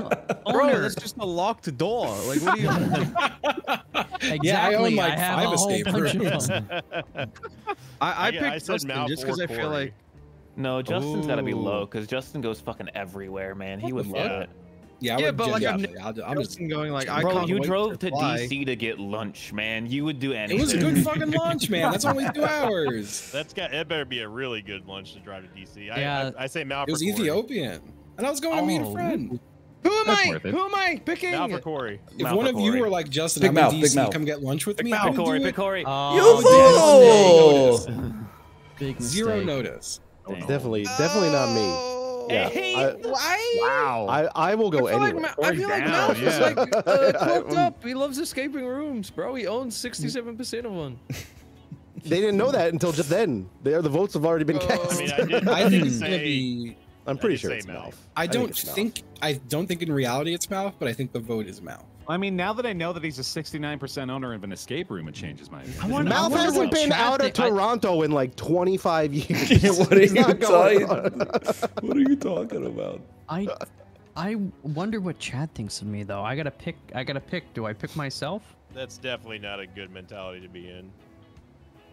[SPEAKER 2] Bro,
[SPEAKER 9] owner.
[SPEAKER 2] that's just a locked door. Like, what do you?
[SPEAKER 9] Exactly.
[SPEAKER 4] Yeah, I own, like,
[SPEAKER 9] have
[SPEAKER 4] five
[SPEAKER 9] a whole
[SPEAKER 4] escape
[SPEAKER 9] bunch
[SPEAKER 4] rooms.
[SPEAKER 2] I, I
[SPEAKER 7] I,
[SPEAKER 2] picked
[SPEAKER 7] I
[SPEAKER 2] Justin
[SPEAKER 7] Malf
[SPEAKER 2] just because I feel like
[SPEAKER 1] No, Justin's got to be low because Justin goes fucking everywhere, man. He would love
[SPEAKER 7] fuck?
[SPEAKER 1] it.
[SPEAKER 4] Yeah, I
[SPEAKER 2] Yeah,
[SPEAKER 4] would
[SPEAKER 2] but, like,
[SPEAKER 4] yeah,
[SPEAKER 2] I've
[SPEAKER 4] I'll, I'm just,
[SPEAKER 2] going like, I
[SPEAKER 1] Bro,
[SPEAKER 2] can't
[SPEAKER 1] you drove to
[SPEAKER 2] fly.
[SPEAKER 1] DC to get lunch, man. You would do anything.
[SPEAKER 4] it was a good fucking lunch, man. That's only two hours.
[SPEAKER 7] That's got it. Better be a really good lunch to drive to DC. I,
[SPEAKER 9] Yeah.
[SPEAKER 7] I, I say Malf
[SPEAKER 4] It was. Ethiopian, and I was going to meet a
[SPEAKER 9] Oh.
[SPEAKER 4] friend.
[SPEAKER 2] Who am
[SPEAKER 8] That's
[SPEAKER 2] I? Who am I picking?
[SPEAKER 7] Malf for Kory.
[SPEAKER 4] If
[SPEAKER 1] Malf
[SPEAKER 4] one
[SPEAKER 1] for
[SPEAKER 4] of you were like Justin,
[SPEAKER 6] Big
[SPEAKER 4] I'm
[SPEAKER 6] mouth,
[SPEAKER 4] in
[SPEAKER 6] big
[SPEAKER 4] DC,
[SPEAKER 6] mouth.
[SPEAKER 4] come get lunch with
[SPEAKER 1] Pick
[SPEAKER 4] me. I Kory,
[SPEAKER 1] Kory,
[SPEAKER 4] do
[SPEAKER 1] pick
[SPEAKER 4] it.
[SPEAKER 1] Kory.
[SPEAKER 9] Oh,
[SPEAKER 6] You fool!
[SPEAKER 9] big
[SPEAKER 4] Zero notice.
[SPEAKER 3] Definitely definitely not me. Yeah,
[SPEAKER 2] hey,
[SPEAKER 3] I-
[SPEAKER 2] why?
[SPEAKER 8] Wow.
[SPEAKER 3] I I will go
[SPEAKER 2] I feel like,
[SPEAKER 3] anywhere.
[SPEAKER 2] Ma- I feel like
[SPEAKER 8] down,
[SPEAKER 2] Malf is like uh, cloaked
[SPEAKER 3] I'm-
[SPEAKER 2] up. He loves escaping rooms, bro. He owns 67% of one.
[SPEAKER 3] They didn't know that until just then. They, the votes have already been
[SPEAKER 2] Oh.
[SPEAKER 3] cast.
[SPEAKER 7] I mean, I did.
[SPEAKER 4] I
[SPEAKER 7] I
[SPEAKER 4] think
[SPEAKER 7] did
[SPEAKER 4] it's gonna
[SPEAKER 7] say.
[SPEAKER 4] be
[SPEAKER 3] I'm pretty sure it's
[SPEAKER 7] Malf.
[SPEAKER 3] Malf.
[SPEAKER 4] I don't
[SPEAKER 3] it's Malf.
[SPEAKER 4] think I don't think in reality it's Malf, but I think the vote is Malf.
[SPEAKER 8] I mean, now that I know that he's a 69% owner of an escape room, it changes my opinion.
[SPEAKER 9] I wonder- Malf
[SPEAKER 3] hasn't
[SPEAKER 9] what
[SPEAKER 3] been out of
[SPEAKER 9] thi- I-
[SPEAKER 3] Toronto in like 25 years.
[SPEAKER 6] what are you talking? what are you talking about?
[SPEAKER 9] I I wonder what Chad thinks of me though. I gotta pick. I gotta pick. Do I pick myself?
[SPEAKER 7] That's definitely not a good mentality to be in.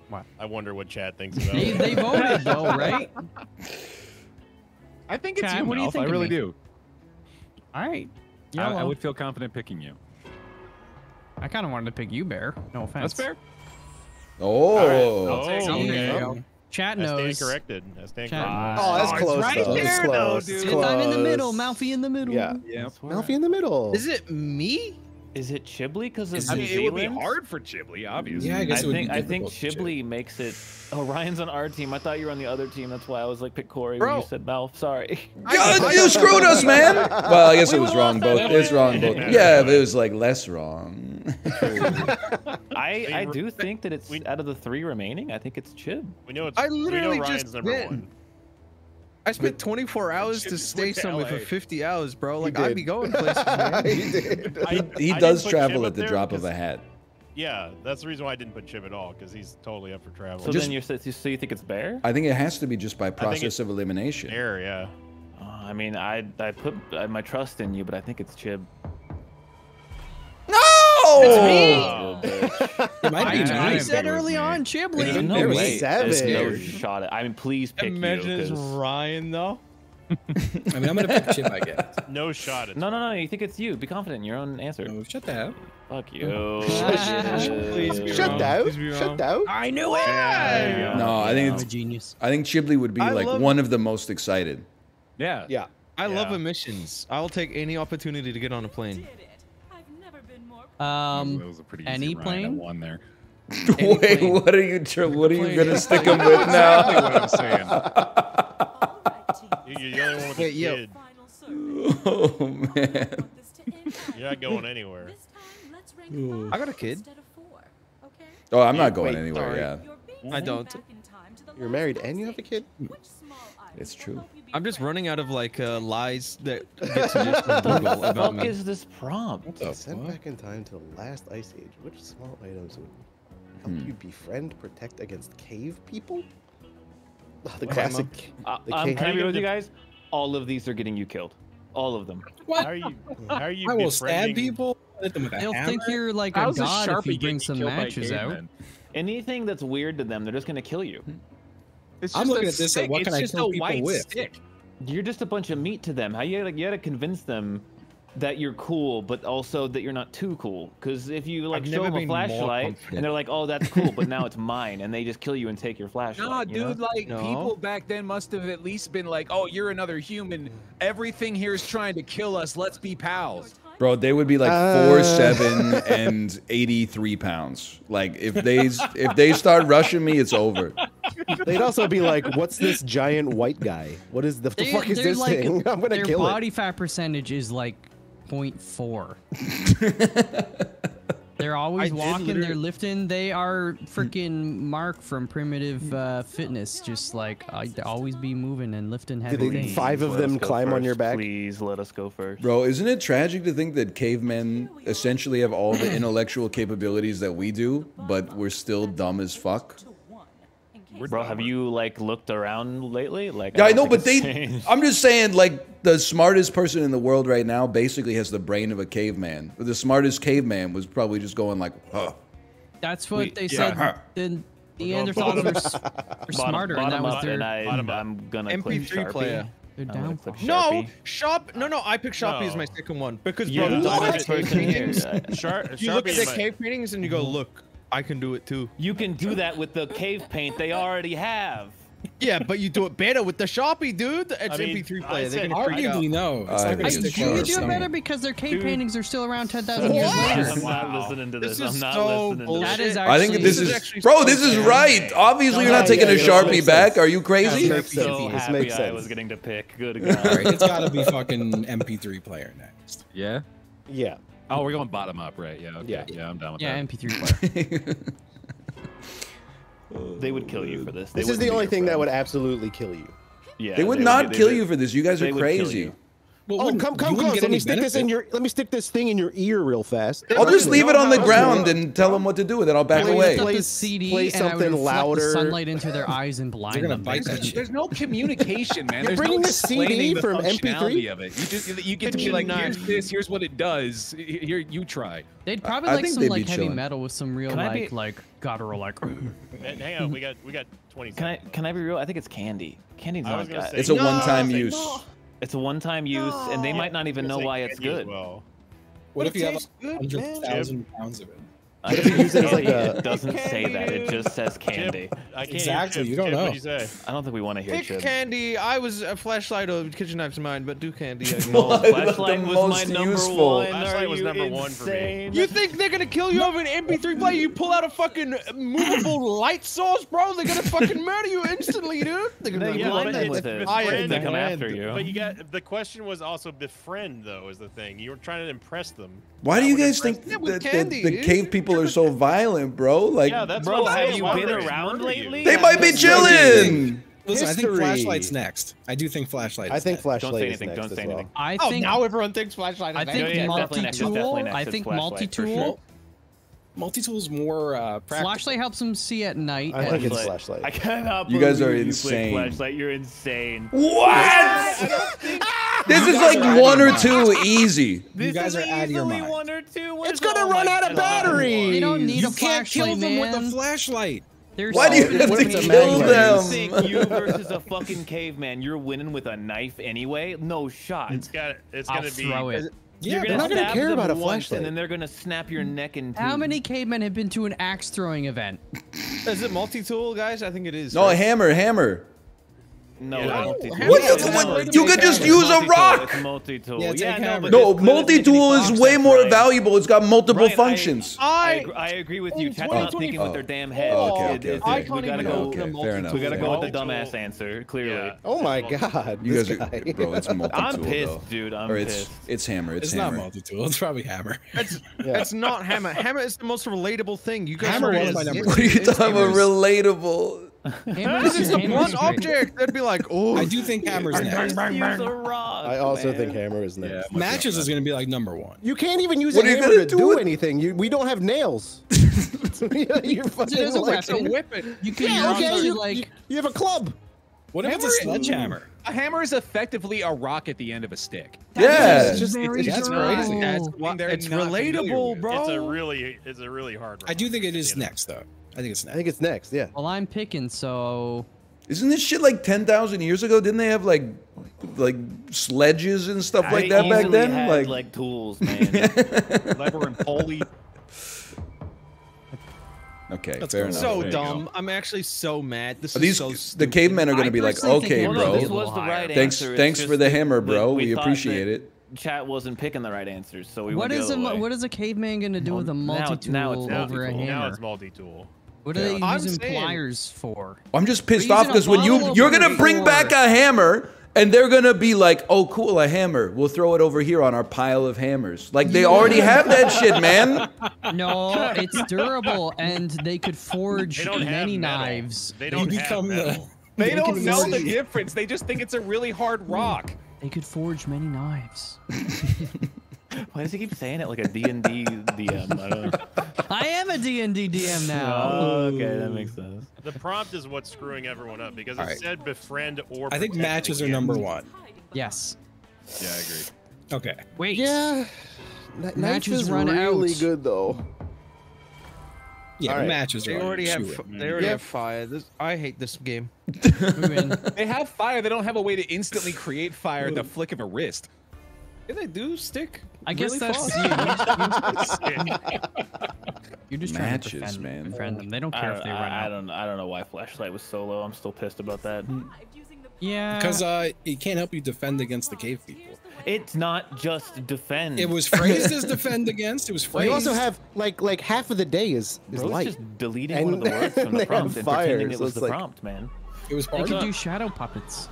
[SPEAKER 9] What?
[SPEAKER 7] I wonder what Chad thinks about
[SPEAKER 9] They,
[SPEAKER 7] it.
[SPEAKER 9] they voted though, right?
[SPEAKER 8] I think it's
[SPEAKER 9] Chad,
[SPEAKER 8] you,
[SPEAKER 9] what do you think
[SPEAKER 8] I really
[SPEAKER 9] me?
[SPEAKER 8] do.
[SPEAKER 9] All right.
[SPEAKER 8] I, I would feel confident picking you.
[SPEAKER 9] I kind of wanted to pick you, Bear. No offense.
[SPEAKER 8] That's fair.
[SPEAKER 6] Oh,
[SPEAKER 7] I'll
[SPEAKER 9] Oh,
[SPEAKER 7] it.
[SPEAKER 9] there you
[SPEAKER 7] Okay.
[SPEAKER 9] go. Chat
[SPEAKER 7] I stand
[SPEAKER 9] knows.
[SPEAKER 7] corrected. I stand
[SPEAKER 9] Chat-
[SPEAKER 7] corrected.
[SPEAKER 3] Oh, that's
[SPEAKER 8] Oh, it's
[SPEAKER 3] close
[SPEAKER 8] right
[SPEAKER 3] though. It's
[SPEAKER 8] there, though,
[SPEAKER 3] close.
[SPEAKER 8] dude.
[SPEAKER 9] I'm in the middle,
[SPEAKER 3] close.
[SPEAKER 9] Malfi in the middle.
[SPEAKER 3] Yeah.
[SPEAKER 8] Yeah.
[SPEAKER 3] Malfi in the middle.
[SPEAKER 2] Is it me?
[SPEAKER 1] Is it Chiblee because
[SPEAKER 8] I
[SPEAKER 1] New
[SPEAKER 8] mean, it would be hard for Chiblee, obviously.
[SPEAKER 4] Yeah, I
[SPEAKER 1] I
[SPEAKER 4] guess it would
[SPEAKER 1] think
[SPEAKER 4] be
[SPEAKER 1] I think
[SPEAKER 4] difficult to
[SPEAKER 1] Chiblee makes it. Oh, Ryan's on our team. I thought you were on the other team. That's why I was like, pick Kory when you said Malf. Sorry.
[SPEAKER 6] Yeah, you screwed us, man. Well, I guess it was wrong both. It's wrong both. Yeah, but it was like less wrong.
[SPEAKER 1] I I do think that it's
[SPEAKER 7] we-
[SPEAKER 1] out of the three remaining. I think it's Chib.
[SPEAKER 7] We know it's.
[SPEAKER 2] I
[SPEAKER 7] we know
[SPEAKER 2] literally
[SPEAKER 7] Ryan's
[SPEAKER 2] just
[SPEAKER 7] number
[SPEAKER 2] did.
[SPEAKER 7] one.
[SPEAKER 2] I spent 24 hours to stay
[SPEAKER 8] went to
[SPEAKER 2] somewhere for 50 hours, bro. Like. I'd be going places. man.
[SPEAKER 3] he did.
[SPEAKER 7] I,
[SPEAKER 6] He, he
[SPEAKER 7] I
[SPEAKER 6] does travel at the drop of a hat.
[SPEAKER 7] Yeah, that's the reason why I didn't put Chib at all because he's totally up for travel.
[SPEAKER 1] So
[SPEAKER 6] Just-
[SPEAKER 1] then you're so so you think it's Bear?
[SPEAKER 6] I think it has to be just by process of elimination.
[SPEAKER 7] Bear, yeah.
[SPEAKER 1] Uh, I mean, I I put uh, my trust in you, but I think it's Chib.
[SPEAKER 6] No!
[SPEAKER 7] Oh,
[SPEAKER 4] It might
[SPEAKER 9] I,
[SPEAKER 4] be
[SPEAKER 8] I-
[SPEAKER 9] I said early
[SPEAKER 8] me.
[SPEAKER 9] on, Chiblee.
[SPEAKER 6] It-
[SPEAKER 1] No
[SPEAKER 3] They're
[SPEAKER 1] way. There's no shot. At, I mean, please pick
[SPEAKER 2] Imagine
[SPEAKER 1] you.
[SPEAKER 2] it's
[SPEAKER 1] 'cause-
[SPEAKER 2] Ryan though.
[SPEAKER 4] I mean, I'm gonna pick Chip, I guess.
[SPEAKER 7] no shot at
[SPEAKER 1] No, no, no. You think it's you. Be confident in your own answer.
[SPEAKER 4] No, shut the hell.
[SPEAKER 1] Fuck you.
[SPEAKER 2] Please be
[SPEAKER 3] Shut
[SPEAKER 2] wrong.
[SPEAKER 3] down. Shut
[SPEAKER 2] wrong.
[SPEAKER 3] down.
[SPEAKER 9] I knew it.
[SPEAKER 1] Yeah.
[SPEAKER 6] No, I think
[SPEAKER 9] I'm a
[SPEAKER 6] it's.
[SPEAKER 9] genius.
[SPEAKER 6] I think Chiblee would be
[SPEAKER 2] I
[SPEAKER 6] like
[SPEAKER 2] love-
[SPEAKER 6] one of the most excited.
[SPEAKER 8] Yeah.
[SPEAKER 3] Yeah.
[SPEAKER 2] I love
[SPEAKER 7] Yeah.
[SPEAKER 2] emissions. I'll take any opportunity to get on a plane.
[SPEAKER 5] Been more.
[SPEAKER 8] that
[SPEAKER 9] Um,
[SPEAKER 8] was a pretty
[SPEAKER 9] any
[SPEAKER 8] easy
[SPEAKER 9] plane?
[SPEAKER 8] that won there.
[SPEAKER 6] Wait,
[SPEAKER 9] plane.
[SPEAKER 6] what are you? tr- What are you gonna stick him with
[SPEAKER 8] Exactly
[SPEAKER 6] now?
[SPEAKER 8] what I'm saying.
[SPEAKER 5] All right, team.
[SPEAKER 7] You- You're the only one with a
[SPEAKER 2] yo.
[SPEAKER 7] kid.
[SPEAKER 6] Oh man.
[SPEAKER 5] I want this to end
[SPEAKER 7] You're not going anywhere.
[SPEAKER 5] This time, let's rank
[SPEAKER 2] I got a kid.
[SPEAKER 5] four, okay?
[SPEAKER 6] Oh, I'm not going
[SPEAKER 2] Wait,
[SPEAKER 6] anywhere.
[SPEAKER 2] sorry.
[SPEAKER 6] Yeah.
[SPEAKER 2] I don't.
[SPEAKER 5] back in time to the
[SPEAKER 3] You're married and you have a kid?
[SPEAKER 5] Which small item
[SPEAKER 6] It's true.
[SPEAKER 5] Help you be
[SPEAKER 2] I'm just running out of like uh, lies that get suggested on Google
[SPEAKER 1] What the
[SPEAKER 2] about
[SPEAKER 1] fuck
[SPEAKER 2] me.
[SPEAKER 1] is this prompt?
[SPEAKER 4] The
[SPEAKER 3] Sent
[SPEAKER 4] fuck?
[SPEAKER 3] back in time to the last ice age. Which small items would help
[SPEAKER 6] Hmm.
[SPEAKER 3] you befriend, protect against cave people? Ah, the
[SPEAKER 2] Okay,
[SPEAKER 3] classic.
[SPEAKER 1] Uh,
[SPEAKER 3] the
[SPEAKER 1] um,
[SPEAKER 3] cave-
[SPEAKER 1] can I be
[SPEAKER 7] How
[SPEAKER 1] with
[SPEAKER 7] you
[SPEAKER 1] you guys? All of these are getting you killed. All of them.
[SPEAKER 7] How are you? How are you?
[SPEAKER 4] I will stab people. Hit them with a
[SPEAKER 9] They'll
[SPEAKER 4] hammer.
[SPEAKER 9] think you're like a
[SPEAKER 8] How's a
[SPEAKER 9] god if you
[SPEAKER 8] getting
[SPEAKER 9] bring some matches out.
[SPEAKER 1] Anything that's weird to them, they're just gonna kill you.
[SPEAKER 8] It's
[SPEAKER 4] I'm looking
[SPEAKER 8] a
[SPEAKER 4] at this at
[SPEAKER 8] stick.
[SPEAKER 4] what
[SPEAKER 8] it's
[SPEAKER 4] can I
[SPEAKER 8] just
[SPEAKER 4] kill
[SPEAKER 8] a
[SPEAKER 4] people
[SPEAKER 8] white
[SPEAKER 4] with?
[SPEAKER 8] Stick.
[SPEAKER 1] You're just a bunch of meat to them. How you gotta, you gotta convince them that you're cool, but also that you're not too cool. Because if you like
[SPEAKER 2] I've
[SPEAKER 1] show
[SPEAKER 2] never
[SPEAKER 1] them a flashlight and they're like, "Oh, that's cool," but now it's mine, and they just kill you and take your flashlight.
[SPEAKER 8] Nah,
[SPEAKER 1] you know?
[SPEAKER 8] dude, like
[SPEAKER 2] No.
[SPEAKER 8] people back then must have at least been like, "Oh, you're another human. Everything here is trying to kill us. Let's be pals."
[SPEAKER 6] Bro, they would be like
[SPEAKER 3] Uh.
[SPEAKER 6] four seven and eighty three pounds. Like if they if they start rushing me, it's over.
[SPEAKER 3] They'd also be like, "What's this giant white guy? What is the, the fuck is this
[SPEAKER 9] like-
[SPEAKER 3] thing? I'm gonna kill it."
[SPEAKER 9] Their body fat percentage is like 0.4. They're always
[SPEAKER 2] did
[SPEAKER 9] walking, they're lifting. They are freaking Mark from Primitive uh, Fitness. Just like I always be moving and lifting heavy
[SPEAKER 3] they
[SPEAKER 9] things.
[SPEAKER 3] five of
[SPEAKER 1] Let
[SPEAKER 3] them
[SPEAKER 1] go
[SPEAKER 3] climb on your back?
[SPEAKER 1] Please let us go first.
[SPEAKER 6] Bro, isn't it tragic to think that cavemen essentially have all the intellectual capabilities that we do, but we're still dumb as fuck?
[SPEAKER 5] To one. In case
[SPEAKER 7] We're
[SPEAKER 1] Bro,
[SPEAKER 7] dumber.
[SPEAKER 1] have you like looked around lately? Like,
[SPEAKER 6] Yeah, I
[SPEAKER 1] don't
[SPEAKER 6] know, but they.
[SPEAKER 1] changed.
[SPEAKER 6] I'm just saying, like the smartest person in the world right now basically has the brain of a caveman. But the smartest caveman was probably just going like, huh.
[SPEAKER 9] That's what
[SPEAKER 8] Wait,
[SPEAKER 9] they
[SPEAKER 8] yeah.
[SPEAKER 9] said. The Neanderthals
[SPEAKER 7] bottom-
[SPEAKER 9] were, s-
[SPEAKER 1] Bottom-
[SPEAKER 9] smarter, and that
[SPEAKER 1] bottom
[SPEAKER 9] was
[SPEAKER 1] up,
[SPEAKER 9] their.
[SPEAKER 1] and I, I'm gonna
[SPEAKER 2] MP3
[SPEAKER 1] click Sharpie.
[SPEAKER 2] player.
[SPEAKER 9] their
[SPEAKER 1] I'm click
[SPEAKER 2] No,
[SPEAKER 1] Sharpie.
[SPEAKER 2] Sharp. No, no. I picked Sharpie as my second one because
[SPEAKER 1] You're
[SPEAKER 2] bro,
[SPEAKER 1] the
[SPEAKER 2] the
[SPEAKER 1] dumbest
[SPEAKER 2] cave
[SPEAKER 1] person here.
[SPEAKER 2] paintings-
[SPEAKER 7] Shar-
[SPEAKER 2] You look at the cave paintings and you go, mm-hmm. "Look, I can do it too."
[SPEAKER 1] You can do that with the cave paint they already have.
[SPEAKER 2] Yeah, but you do it better with the Sharpie, dude. It's
[SPEAKER 7] I mean,
[SPEAKER 2] MP3
[SPEAKER 7] I
[SPEAKER 2] player. They're
[SPEAKER 7] said
[SPEAKER 2] gonna freak.
[SPEAKER 4] Arguably, no. It's
[SPEAKER 6] I
[SPEAKER 4] not gonna
[SPEAKER 6] think
[SPEAKER 9] Hey,
[SPEAKER 6] it's
[SPEAKER 4] stick
[SPEAKER 9] you do it better because their cave
[SPEAKER 7] Dude.
[SPEAKER 9] paintings are still around 10,000 years
[SPEAKER 2] What?
[SPEAKER 9] later.
[SPEAKER 1] I'm not
[SPEAKER 2] Wow.
[SPEAKER 1] listening to this.
[SPEAKER 2] This
[SPEAKER 1] I'm not
[SPEAKER 2] so
[SPEAKER 1] listening to this.
[SPEAKER 9] That is
[SPEAKER 6] I think this
[SPEAKER 2] This is
[SPEAKER 6] is, bro.
[SPEAKER 2] so
[SPEAKER 6] This is
[SPEAKER 2] bad.
[SPEAKER 6] right. Obviously, you're
[SPEAKER 3] Yeah,
[SPEAKER 6] not taking
[SPEAKER 3] yeah,
[SPEAKER 6] a sharpie
[SPEAKER 3] makes
[SPEAKER 6] back. Are you crazy?
[SPEAKER 3] Yeah,
[SPEAKER 1] I'm
[SPEAKER 3] makes sense.
[SPEAKER 1] so
[SPEAKER 3] This
[SPEAKER 1] happy
[SPEAKER 3] makes
[SPEAKER 1] I was getting to pick. Good
[SPEAKER 4] All right,
[SPEAKER 1] God.
[SPEAKER 4] it's gotta be fucking MP3 player next.
[SPEAKER 8] Yeah.
[SPEAKER 3] Yeah.
[SPEAKER 8] Oh, we're going bottom up, right? Yeah. Okay.
[SPEAKER 3] Yeah.
[SPEAKER 8] Yeah, I'm down with
[SPEAKER 9] yeah,
[SPEAKER 8] that.
[SPEAKER 9] Yeah, MP3 player.
[SPEAKER 1] they would kill you for this. They
[SPEAKER 3] this is the only thing
[SPEAKER 1] friend.
[SPEAKER 3] that would absolutely kill you.
[SPEAKER 1] Yeah,
[SPEAKER 6] they would
[SPEAKER 1] they
[SPEAKER 6] not
[SPEAKER 1] would,
[SPEAKER 6] kill you for this. You guys are crazy.
[SPEAKER 4] Well,
[SPEAKER 3] oh, come, come close. Let me stick benefit. this in your. Let me stick this thing in your ear real fast.
[SPEAKER 6] I'll just leave it on the ground and tell them what to do with it. I'll back away.
[SPEAKER 3] Play,
[SPEAKER 9] the CD
[SPEAKER 3] play something louder.
[SPEAKER 9] sunlight into their eyes and blind them.
[SPEAKER 4] There's,
[SPEAKER 8] there's, no communication, man.
[SPEAKER 3] You're
[SPEAKER 8] there's
[SPEAKER 3] bringing
[SPEAKER 8] no
[SPEAKER 3] the CD
[SPEAKER 8] the
[SPEAKER 3] from MP3
[SPEAKER 8] of it. You just you get to be like, here's this, here's what it does. Here, you try.
[SPEAKER 9] They'd probably like some like heavy metal with some real like like guttural like.
[SPEAKER 7] Hang on, we got we got twenty.
[SPEAKER 1] Can I can I be real? I think it's candy. Candy's not.
[SPEAKER 6] It's a one-time use.
[SPEAKER 1] It's a one-time use, and they might not even know why it's good.
[SPEAKER 7] Well.
[SPEAKER 4] What if you have
[SPEAKER 2] a
[SPEAKER 4] 100,000 pounds of it?
[SPEAKER 1] I
[SPEAKER 3] can use it as like a.
[SPEAKER 1] It doesn't candy. say that. It just says candy.
[SPEAKER 7] Chip. I can't
[SPEAKER 4] exactly.
[SPEAKER 7] Chip.
[SPEAKER 4] You don't
[SPEAKER 7] Chip,
[SPEAKER 4] know.
[SPEAKER 7] What you say?
[SPEAKER 1] I don't think we want to hear
[SPEAKER 2] Pick
[SPEAKER 1] Chip.
[SPEAKER 2] candy. I was a flashlight of kitchen knife's mine, but do candy. I
[SPEAKER 1] no, flashlight was my number
[SPEAKER 6] useful.
[SPEAKER 1] one.
[SPEAKER 7] Flashlight was number insane? one for me.
[SPEAKER 2] You think they're gonna kill you over an MP3 player? You pull out a fucking movable light source, bro? They're gonna fucking murder you instantly, dude. They're gonna
[SPEAKER 1] blind them with it.
[SPEAKER 2] I
[SPEAKER 1] they come after you.
[SPEAKER 7] But you got the question was also befriend though is the thing. You were trying to impress them.
[SPEAKER 6] Why do you guys think that the cave people? people are so violent, bro. Like,
[SPEAKER 7] yeah, that's
[SPEAKER 1] bro, have you been around lately?
[SPEAKER 6] They
[SPEAKER 1] yeah,
[SPEAKER 6] might be chilling.
[SPEAKER 4] Listen, I think flashlight's next. I do think flashlight.
[SPEAKER 3] I think
[SPEAKER 4] next.
[SPEAKER 3] flashlight.
[SPEAKER 1] Don't say anything. Don't say anything. Well.
[SPEAKER 9] I
[SPEAKER 2] oh,
[SPEAKER 9] think oh,
[SPEAKER 2] now everyone thinks flashlight.
[SPEAKER 9] I think multi-tool. I think multi-tool
[SPEAKER 1] multi
[SPEAKER 4] tool's more uh, practical.
[SPEAKER 9] Flashlight helps him see at night.
[SPEAKER 3] I like it's flashlight.
[SPEAKER 1] I cannot.
[SPEAKER 6] You guys are
[SPEAKER 1] you
[SPEAKER 6] insane.
[SPEAKER 1] Flashlight, you're insane.
[SPEAKER 6] What? this is like one or two easy.
[SPEAKER 1] This
[SPEAKER 4] you
[SPEAKER 1] guys
[SPEAKER 4] are out of your mind.
[SPEAKER 1] One or two. What
[SPEAKER 3] it's gonna run out of battery.
[SPEAKER 9] You don't need
[SPEAKER 4] you
[SPEAKER 9] a flashlight.
[SPEAKER 4] You can't kill them
[SPEAKER 9] man.
[SPEAKER 4] with a flashlight.
[SPEAKER 9] There's
[SPEAKER 6] Why do you have to kill them?
[SPEAKER 1] You versus a fucking caveman, you're winning with a knife anyway. No shot.
[SPEAKER 7] It's got. It's gonna be.
[SPEAKER 9] Throw it.
[SPEAKER 4] Yeah,
[SPEAKER 1] you're
[SPEAKER 3] they're not going
[SPEAKER 1] to
[SPEAKER 3] care about a flashlight.
[SPEAKER 1] And then they're going to snap your mm. neck in two.
[SPEAKER 9] How many cavemen have been to an axe throwing event?
[SPEAKER 2] is it multi tool, guys? I think it is.
[SPEAKER 6] No,
[SPEAKER 2] right?
[SPEAKER 6] hammer, hammer.
[SPEAKER 1] No.
[SPEAKER 2] What
[SPEAKER 6] you what, you could just use a rock.
[SPEAKER 1] Multi-tool.
[SPEAKER 4] Yeah,
[SPEAKER 1] yeah no,
[SPEAKER 6] no multi-tool is way more valuable. It's got multiple
[SPEAKER 1] Brian,
[SPEAKER 6] functions.
[SPEAKER 1] I,
[SPEAKER 2] I,
[SPEAKER 1] I agree with you.
[SPEAKER 2] Oh,
[SPEAKER 1] Chat's not thinking with their damn head.
[SPEAKER 6] Oh, okay, okay, okay.
[SPEAKER 2] I can't
[SPEAKER 1] we
[SPEAKER 2] gotta
[SPEAKER 1] go.
[SPEAKER 6] Okay, fair enough.
[SPEAKER 1] We gotta go with the dumbass answer. Clearly.
[SPEAKER 3] Oh my god.
[SPEAKER 6] You guys are, bro. It's multi-tool.
[SPEAKER 1] I'm pissed, dude. I'm pissed.
[SPEAKER 6] It's hammer. It's,
[SPEAKER 4] not multi-tool. It's probably hammer.
[SPEAKER 2] It's, not hammer. Hammer is the most relatable thing. You guys
[SPEAKER 4] my number.
[SPEAKER 6] What are you talking about? Relatable.
[SPEAKER 2] This is
[SPEAKER 9] the
[SPEAKER 2] blunt object. They'd be like, oh.
[SPEAKER 4] I do think Hammer's next.
[SPEAKER 1] rock,
[SPEAKER 3] I also
[SPEAKER 1] man.
[SPEAKER 3] think Hammer is next.
[SPEAKER 8] Yeah,
[SPEAKER 4] Matches is going to be like number one.
[SPEAKER 3] You can't even use
[SPEAKER 6] what
[SPEAKER 3] a hammer to
[SPEAKER 6] do,
[SPEAKER 3] do anything. You, we don't have nails. You're fucking
[SPEAKER 9] like. A weapon. You can
[SPEAKER 3] yeah, okay, you,
[SPEAKER 9] like
[SPEAKER 3] you have a club.
[SPEAKER 4] What if it's a sledgehammer?
[SPEAKER 8] A hammer is effectively a rock at the end of a stick.
[SPEAKER 6] That yeah,
[SPEAKER 3] it's just
[SPEAKER 8] it's,
[SPEAKER 9] that's
[SPEAKER 8] crazy. That's,
[SPEAKER 2] it's relatable, bro.
[SPEAKER 7] It's a really, it's a really hard.
[SPEAKER 4] I do think it is next though. I think it's
[SPEAKER 3] I think it's next. Yeah.
[SPEAKER 9] Well, I'm picking so.
[SPEAKER 6] Isn't this shit like ten thousand years ago? Didn't they have like like sledges and stuff I
[SPEAKER 1] like
[SPEAKER 6] that back then?
[SPEAKER 1] Had,
[SPEAKER 6] like...
[SPEAKER 1] like tools, man.
[SPEAKER 8] Lever and pulley.
[SPEAKER 6] Okay,
[SPEAKER 4] That's
[SPEAKER 6] fair
[SPEAKER 4] cool.
[SPEAKER 6] enough.
[SPEAKER 2] So
[SPEAKER 8] dumb. Go.
[SPEAKER 2] I'm actually so mad. This
[SPEAKER 6] Are these,
[SPEAKER 2] so
[SPEAKER 6] The cavemen are going
[SPEAKER 9] to
[SPEAKER 6] be like, okay, bro.
[SPEAKER 1] Right
[SPEAKER 6] thanks,
[SPEAKER 1] answer.
[SPEAKER 6] thanks for the hammer, bro.
[SPEAKER 1] We,
[SPEAKER 6] we,
[SPEAKER 1] we
[SPEAKER 6] appreciate it.
[SPEAKER 1] Chat wasn't picking the right answers, so we.
[SPEAKER 9] What is a
[SPEAKER 1] way.
[SPEAKER 9] what is a caveman going to do with a
[SPEAKER 1] multi
[SPEAKER 9] tool
[SPEAKER 1] now, now,
[SPEAKER 9] over a
[SPEAKER 1] hammer?
[SPEAKER 7] Now it's multi tool.
[SPEAKER 9] What are yeah.
[SPEAKER 2] they
[SPEAKER 9] using
[SPEAKER 2] saying,
[SPEAKER 9] pliers for?
[SPEAKER 6] I'm just pissed off because when you you're gonna bring
[SPEAKER 9] for.
[SPEAKER 6] back a hammer and they're gonna be like, "Oh, cool, a hammer. We'll throw it over here on our pile of hammers." Like they yeah. already have that shit, man.
[SPEAKER 9] No, it's durable, and they could forge
[SPEAKER 7] they
[SPEAKER 9] many knives.
[SPEAKER 7] They don't they
[SPEAKER 4] become
[SPEAKER 7] metal.
[SPEAKER 8] The, they,
[SPEAKER 4] they
[SPEAKER 8] don't know the difference. They just think it's a really hard hmm. rock.
[SPEAKER 9] They could forge many knives.
[SPEAKER 1] Why does he keep saying it like a
[SPEAKER 9] D and D DM? DNDDM now.
[SPEAKER 1] Oh, okay, that makes sense.
[SPEAKER 7] The prompt is what's screwing everyone up because it
[SPEAKER 4] right.
[SPEAKER 7] said befriend or.
[SPEAKER 4] I think matches are number one.
[SPEAKER 9] Yes.
[SPEAKER 8] Yeah, I agree.
[SPEAKER 4] Okay.
[SPEAKER 9] Wait.
[SPEAKER 3] Yeah.
[SPEAKER 9] Matches run
[SPEAKER 3] really
[SPEAKER 9] out.
[SPEAKER 3] Good though.
[SPEAKER 4] Yeah,
[SPEAKER 3] right.
[SPEAKER 4] matches.
[SPEAKER 2] They already have. They already
[SPEAKER 3] yeah.
[SPEAKER 2] have fire. This, I hate this game.
[SPEAKER 8] they have fire. They don't have a way to instantly create fire at the flick of a wrist.
[SPEAKER 2] Yeah, they do stick.
[SPEAKER 9] I guess
[SPEAKER 2] really
[SPEAKER 9] that's you. You're just
[SPEAKER 6] Matches,
[SPEAKER 9] to defend,
[SPEAKER 6] man.
[SPEAKER 9] defend them. They don't care
[SPEAKER 1] I,
[SPEAKER 9] if they
[SPEAKER 1] I,
[SPEAKER 9] out.
[SPEAKER 1] I don't. I don't know why flashlight was so low. I'm still pissed about that. Mm.
[SPEAKER 9] Yeah.
[SPEAKER 4] Because uh, it can't help you defend against the cave people.
[SPEAKER 1] It's not just defend.
[SPEAKER 4] It was phrased as defend against. It was phrased.
[SPEAKER 3] Well, you also have like like half of the day is is
[SPEAKER 1] Bro's
[SPEAKER 3] light.
[SPEAKER 1] just deleting
[SPEAKER 3] and,
[SPEAKER 1] one of the words from the prompt and
[SPEAKER 3] fires,
[SPEAKER 1] pretending it was the
[SPEAKER 3] like,
[SPEAKER 1] prompt, man.
[SPEAKER 4] It was.
[SPEAKER 9] hard
[SPEAKER 4] They
[SPEAKER 9] could do shadow puppets.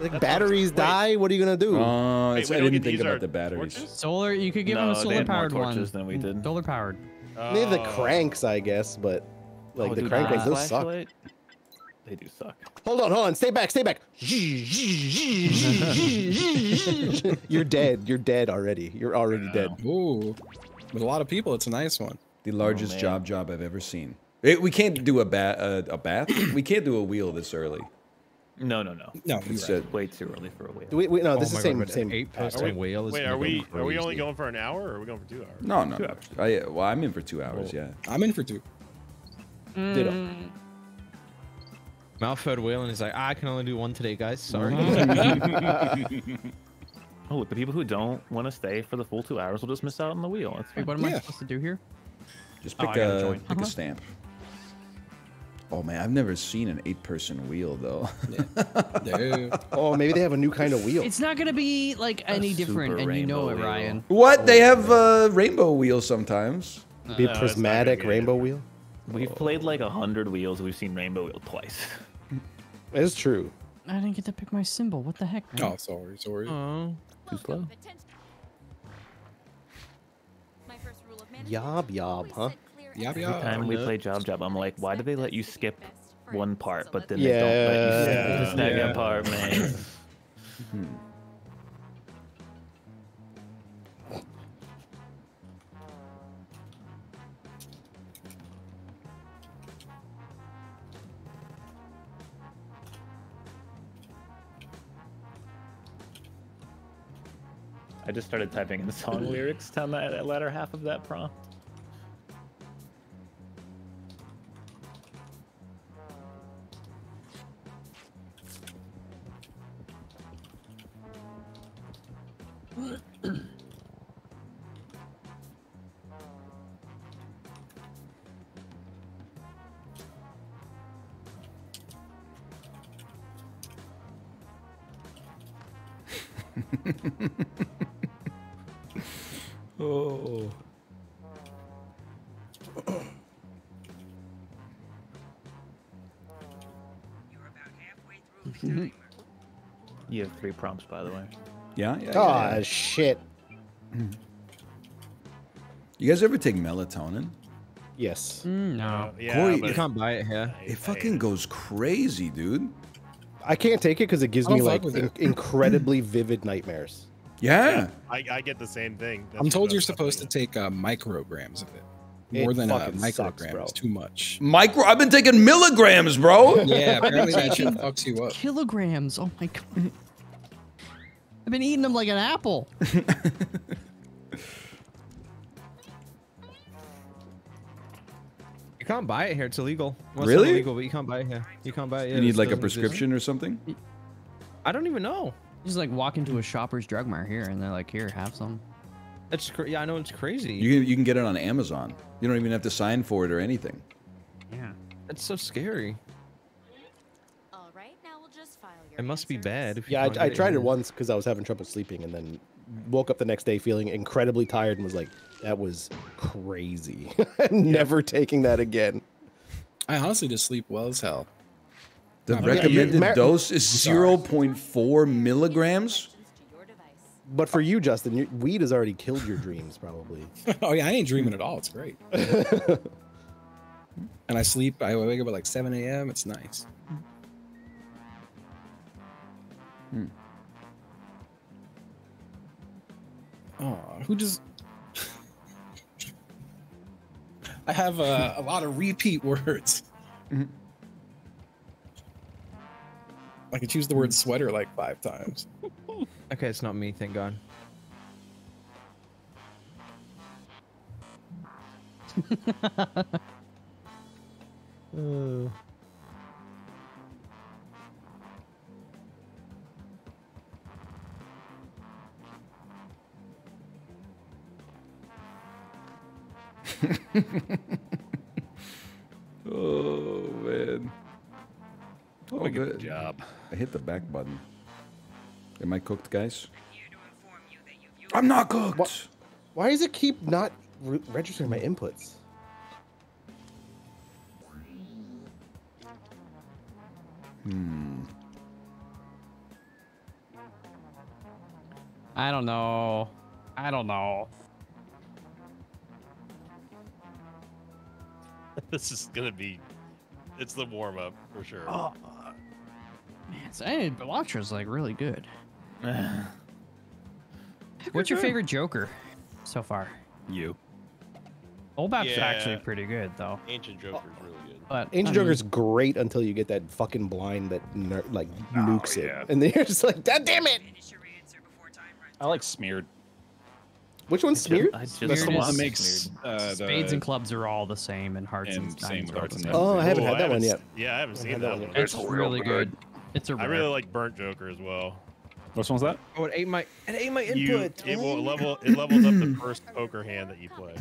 [SPEAKER 3] Like batteries die. What are you gonna do?
[SPEAKER 6] Uh,
[SPEAKER 7] Wait,
[SPEAKER 6] I didn't think about the batteries.
[SPEAKER 7] Torches?
[SPEAKER 9] Solar. You could give
[SPEAKER 1] no,
[SPEAKER 9] them
[SPEAKER 1] a
[SPEAKER 9] solar powered one.
[SPEAKER 1] than we did.
[SPEAKER 9] Solar powered.
[SPEAKER 3] They the
[SPEAKER 7] oh.
[SPEAKER 3] cranks, I guess, but like
[SPEAKER 1] oh,
[SPEAKER 3] the crank
[SPEAKER 1] those suck. They do suck.
[SPEAKER 3] Hold on, hold on. Stay back. Stay back. You're dead. You're dead already. You're already yeah. dead.
[SPEAKER 4] Ooh, with a lot of people, it's a nice one.
[SPEAKER 6] The largest
[SPEAKER 1] oh,
[SPEAKER 6] job job I've ever seen. It, we can't do a, bat uh, a bath. we can't do a wheel this early.
[SPEAKER 1] No, no, no.
[SPEAKER 4] No, you're
[SPEAKER 6] It's
[SPEAKER 4] right.
[SPEAKER 6] uh,
[SPEAKER 1] Way too early for a wheel.
[SPEAKER 3] Wait, wait, no,
[SPEAKER 2] Oh
[SPEAKER 3] this
[SPEAKER 2] my
[SPEAKER 3] is
[SPEAKER 2] God,
[SPEAKER 3] same
[SPEAKER 2] but
[SPEAKER 3] same.
[SPEAKER 2] eight-person
[SPEAKER 3] we-
[SPEAKER 2] whale is
[SPEAKER 7] Wait, are
[SPEAKER 2] go
[SPEAKER 7] we are we only going for an hour or are we going for two hours?
[SPEAKER 6] no, no.
[SPEAKER 1] Two hours.
[SPEAKER 6] I, well, I'm in for two hours. Yeah.
[SPEAKER 4] I'm in for two.
[SPEAKER 3] Ditto.
[SPEAKER 2] Mm. Mouth-fed whale and he's like, "Ah, I can only do one today, guys. Sorry.
[SPEAKER 1] Oh, look, the people who don't want to stay for the full two hours will just miss out on the wheel. That's
[SPEAKER 9] Wait, what am I supposed to do here?
[SPEAKER 6] Just
[SPEAKER 9] Oh,
[SPEAKER 6] pick
[SPEAKER 9] I gotta
[SPEAKER 6] a
[SPEAKER 9] join.
[SPEAKER 6] pick a stamp. Oh man, I've never seen an eight-person wheel though.
[SPEAKER 4] Dude.
[SPEAKER 3] Oh, maybe they have a new kind of wheel.
[SPEAKER 9] It's not gonna be like any different, and you know it,
[SPEAKER 1] wheel.
[SPEAKER 9] Ryan.
[SPEAKER 6] what? They have uh, rainbow wheels sometimes.
[SPEAKER 3] Be a
[SPEAKER 7] No, it's not gonna
[SPEAKER 3] prismatic rainbow
[SPEAKER 7] different.
[SPEAKER 3] wheel.
[SPEAKER 1] We've played like a hundred wheels. We've seen Rainbow Wheel twice.
[SPEAKER 3] It's true.
[SPEAKER 9] I didn't get to pick my symbol. What the heck? man?
[SPEAKER 4] Oh, sorry, sorry.
[SPEAKER 2] Oh.
[SPEAKER 1] Too slow.
[SPEAKER 3] Yob yob, huh?
[SPEAKER 4] Yob
[SPEAKER 1] Every
[SPEAKER 4] yob.
[SPEAKER 1] time we
[SPEAKER 2] no.
[SPEAKER 1] play Job Job, I'm like, why do they let you skip one part, but then
[SPEAKER 3] Yeah.
[SPEAKER 1] they don't let you skip
[SPEAKER 7] Yeah.
[SPEAKER 1] the second
[SPEAKER 2] Yeah.
[SPEAKER 1] part, man? Hmm. I just started typing in the song lyrics down that, that latter half of that prompt.
[SPEAKER 6] Oh.
[SPEAKER 1] You have three prompts, by the way.
[SPEAKER 6] Yeah. yeah, yeah,
[SPEAKER 3] Ah,
[SPEAKER 6] yeah.
[SPEAKER 3] shit.
[SPEAKER 6] You guys ever take melatonin?
[SPEAKER 3] Yes.
[SPEAKER 9] Mm, no.
[SPEAKER 7] Yeah,
[SPEAKER 6] Kory,
[SPEAKER 7] but
[SPEAKER 2] You can't buy it here.
[SPEAKER 7] I- I
[SPEAKER 6] It fucking goes crazy, dude.
[SPEAKER 3] I can't take it because it gives me like in- incredibly vivid nightmares.
[SPEAKER 6] Yeah.
[SPEAKER 7] I, I get the same thing. That's
[SPEAKER 4] I'm told you're supposed to
[SPEAKER 7] something-
[SPEAKER 4] take uh, micrograms of it.
[SPEAKER 3] It
[SPEAKER 4] More than a microgram
[SPEAKER 3] sucks, bro.
[SPEAKER 4] is too much.
[SPEAKER 6] Micro. I've been taking milligrams, bro.
[SPEAKER 4] Yeah, apparently that shit fucks you up.
[SPEAKER 9] Kilograms. Oh my god. I've been eating them like an apple.
[SPEAKER 2] can't buy it here. It's illegal. Well, it's
[SPEAKER 6] Really?
[SPEAKER 2] illegal, but you can't buy it here. You can't buy it. Here.
[SPEAKER 6] You need
[SPEAKER 2] This
[SPEAKER 6] like a
[SPEAKER 2] doesn't exist.
[SPEAKER 6] prescription or something?
[SPEAKER 2] I don't even know.
[SPEAKER 9] Just like walk into a Shoppers Drug Mart here, and they're like, "Here, have some."
[SPEAKER 2] It's cra- yeah, I know it's crazy.
[SPEAKER 6] You can, you can get it on Amazon. You don't even have to sign for it or anything.
[SPEAKER 9] Yeah.
[SPEAKER 2] It's so scary.
[SPEAKER 5] All right, now we'll just file your
[SPEAKER 2] It must be bad. If you
[SPEAKER 3] Yeah, I, I tried it
[SPEAKER 2] here.
[SPEAKER 3] once because I was having trouble sleeping, and then woke up the next day feeling incredibly tired and was like, "That was crazy." Never taking that again.
[SPEAKER 4] I honestly just sleep well as hell.
[SPEAKER 6] The
[SPEAKER 4] Yeah, you-
[SPEAKER 6] recommended
[SPEAKER 3] Mar-
[SPEAKER 6] dose is 0.4 milligrams.
[SPEAKER 5] To your device.
[SPEAKER 3] But for you, Justin, your, weed has already killed your dreams, probably.
[SPEAKER 4] oh yeah, I ain't dreaming at all. It's great. and I sleep. I wake up at like 7 a.m. It's nice. Oh, who just? I have uh, a lot of repeat words. I could choose the word sweater like five times.
[SPEAKER 2] Okay, it's not me. Thank God.
[SPEAKER 3] Uh,
[SPEAKER 6] Oh man. Oh,
[SPEAKER 8] Doing a good
[SPEAKER 6] good.
[SPEAKER 8] job.
[SPEAKER 6] I hit the back button. Am I cooked, guys? I'm not cooked.
[SPEAKER 3] What? why does it keep not re- registering my inputs? Hmm.
[SPEAKER 9] I don't know. I don't know.
[SPEAKER 7] this is gonna be it's the warm up for sure.
[SPEAKER 9] Oh, uh, man, so, hey, Balatro's like really good. What's your favorite Joker so far?
[SPEAKER 8] You.
[SPEAKER 9] Olbap's
[SPEAKER 7] Yeah.
[SPEAKER 9] actually pretty good though.
[SPEAKER 7] Ancient Joker's really good.
[SPEAKER 9] But
[SPEAKER 3] Ancient
[SPEAKER 9] I mean,
[SPEAKER 3] Joker's great until you get that fucking blind that ner- like oh, nukes
[SPEAKER 8] yeah.
[SPEAKER 3] it, and then you're just like, God damn it!
[SPEAKER 8] I like smeared.
[SPEAKER 3] Which one's smeared?
[SPEAKER 1] I just
[SPEAKER 8] That's the
[SPEAKER 9] Smeared
[SPEAKER 8] one that
[SPEAKER 9] is-
[SPEAKER 8] makes uh, the,
[SPEAKER 9] spades and clubs are all the same, and hearts and,
[SPEAKER 8] And same
[SPEAKER 9] nines
[SPEAKER 8] with
[SPEAKER 9] are all
[SPEAKER 8] hearts and
[SPEAKER 3] Oh, I haven't
[SPEAKER 7] Ooh,
[SPEAKER 3] had that one yet.
[SPEAKER 7] Yeah, I haven't seen
[SPEAKER 3] had
[SPEAKER 7] that,
[SPEAKER 3] that
[SPEAKER 7] one.
[SPEAKER 3] one.
[SPEAKER 9] It's
[SPEAKER 8] It's
[SPEAKER 9] really
[SPEAKER 8] real
[SPEAKER 9] good. It's a
[SPEAKER 7] I
[SPEAKER 9] rare.
[SPEAKER 7] really like Burnt Joker as well.
[SPEAKER 8] Which one's that?
[SPEAKER 2] Oh, it ate my it ate my
[SPEAKER 7] You,
[SPEAKER 2] input.
[SPEAKER 7] it will level. It levels up the first poker hand that you play.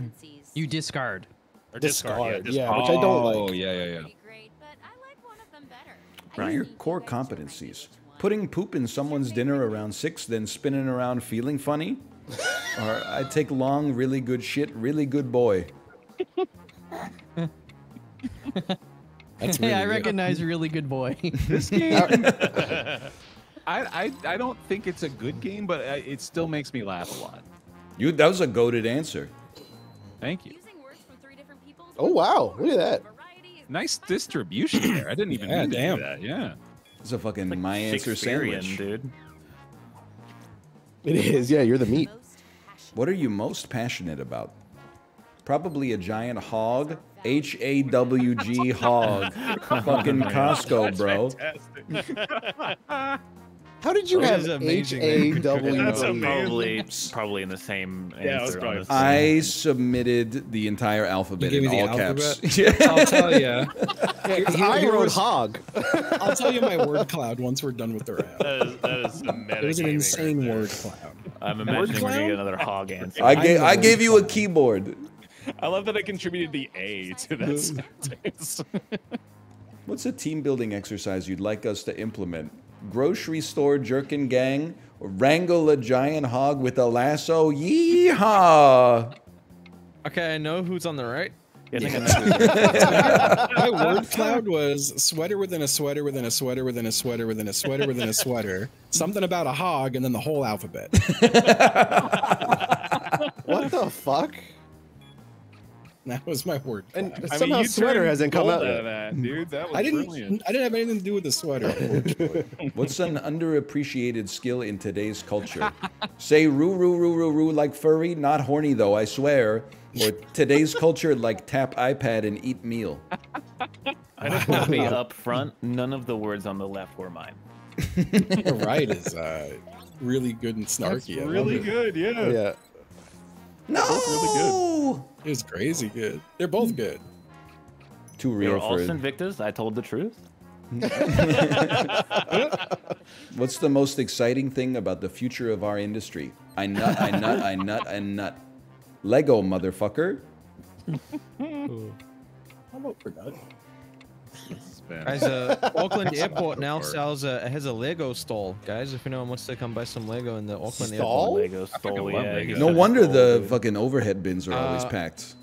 [SPEAKER 9] You discard.
[SPEAKER 7] Or
[SPEAKER 3] Discard,
[SPEAKER 7] discard.
[SPEAKER 3] yeah,
[SPEAKER 7] discard.
[SPEAKER 3] which I don't
[SPEAKER 8] Oh, yeah, yeah, yeah.
[SPEAKER 5] Pretty great, but I like one of them better. I
[SPEAKER 6] Right. Your core
[SPEAKER 5] you guys to remind me
[SPEAKER 6] competencies. Putting poop in someone's dinner around six, then spinning around feeling funny. or I take long, really good shit, really good boy.
[SPEAKER 4] That's
[SPEAKER 9] Hey, I
[SPEAKER 4] good.
[SPEAKER 9] recognize a really good boy.
[SPEAKER 8] This game. I, I I don't think it's a good game, but I, it still makes me laugh a lot.
[SPEAKER 6] You that was a goaded answer.
[SPEAKER 8] Thank you.
[SPEAKER 5] Using words from three different peoples
[SPEAKER 3] Oh, wow, look at that.
[SPEAKER 8] Nice distribution there. I didn't even
[SPEAKER 4] Yeah,
[SPEAKER 8] mean to do
[SPEAKER 4] damn.
[SPEAKER 8] that. Yeah.
[SPEAKER 6] It's a fucking
[SPEAKER 1] like
[SPEAKER 6] my answer
[SPEAKER 1] Shakespearean,
[SPEAKER 6] sandwich.
[SPEAKER 1] dude.
[SPEAKER 3] It is, yeah. You're the meat.
[SPEAKER 6] What are you most passionate about? Probably a giant hog. H A W G hog. Fucking oh, Costco, bro.
[SPEAKER 3] How did you
[SPEAKER 2] That
[SPEAKER 3] have
[SPEAKER 2] is
[SPEAKER 3] H
[SPEAKER 2] amazing,
[SPEAKER 3] A
[SPEAKER 2] man.
[SPEAKER 3] W
[SPEAKER 7] That's amazing.
[SPEAKER 1] Probably, probably in the same
[SPEAKER 7] Yeah,
[SPEAKER 1] answer.
[SPEAKER 7] probably-
[SPEAKER 1] honestly.
[SPEAKER 6] I submitted the entire alphabet
[SPEAKER 4] gave
[SPEAKER 6] in
[SPEAKER 4] me the
[SPEAKER 6] all caps.
[SPEAKER 4] alphabet?
[SPEAKER 6] Yeah.
[SPEAKER 4] I'll tell you. Yeah,
[SPEAKER 3] I wrote
[SPEAKER 4] was-
[SPEAKER 3] hog.
[SPEAKER 4] I'll tell you my word cloud once we're done with the round.
[SPEAKER 7] That is, that is some
[SPEAKER 4] It was an insane
[SPEAKER 7] right
[SPEAKER 4] word cloud.
[SPEAKER 1] I'm imagining we're gonna get another hog answer.
[SPEAKER 6] I gave I
[SPEAKER 4] the
[SPEAKER 6] gave you a keyboard.
[SPEAKER 8] I love that I contributed the A to that sentence.
[SPEAKER 6] What's a team building exercise you'd like us to implement? Grocery store jerkin gang, wrangle a giant hog with a lasso? Yeehaw!
[SPEAKER 2] Okay, I know who's on the right.
[SPEAKER 1] I think I know who's there.
[SPEAKER 4] My word cloud was sweater within a sweater within a sweater within a sweater within a sweater within a sweater. Something about a hog and then the whole alphabet.
[SPEAKER 3] What the fuck?
[SPEAKER 4] That was my word.
[SPEAKER 3] And.
[SPEAKER 8] I
[SPEAKER 3] somehow
[SPEAKER 8] you
[SPEAKER 3] sweater hasn't come
[SPEAKER 8] gold
[SPEAKER 3] out
[SPEAKER 8] of that, dude. That was
[SPEAKER 4] I didn't.
[SPEAKER 8] brilliant.
[SPEAKER 4] I didn't have anything to do with the sweater.
[SPEAKER 6] What's an underappreciated skill in today's culture? Say roo roo roo roo roo like furry, not horny though, I swear. Or today's culture like tap iPad and eat meal.
[SPEAKER 1] I just want to be up front. None of the words on the left were mine.
[SPEAKER 4] the right is uh, really good and snarky. I love
[SPEAKER 8] really good. Yeah.
[SPEAKER 3] Yeah.
[SPEAKER 6] No!
[SPEAKER 8] really
[SPEAKER 4] It was crazy good. They're both good.
[SPEAKER 6] Too
[SPEAKER 1] They were
[SPEAKER 6] real
[SPEAKER 1] all Invictus. I told the truth.
[SPEAKER 6] What's the most exciting thing about the future of our industry? I nut, I nut, I nut, I nut. Lego, motherfucker.
[SPEAKER 4] How about for that?
[SPEAKER 2] Guys, uh, Auckland Airport now
[SPEAKER 8] hard.
[SPEAKER 2] sells a has a Lego stall. Guys, if anyone wants to come buy some Lego in the Auckland
[SPEAKER 3] Stall?
[SPEAKER 2] Airport.
[SPEAKER 1] Lego
[SPEAKER 8] fucking
[SPEAKER 1] stole.
[SPEAKER 8] love
[SPEAKER 1] Yeah,
[SPEAKER 8] Lego.
[SPEAKER 6] No wonder
[SPEAKER 1] stole,
[SPEAKER 6] the
[SPEAKER 1] dude.
[SPEAKER 6] fucking overhead bins are always
[SPEAKER 2] Uh,
[SPEAKER 6] packed.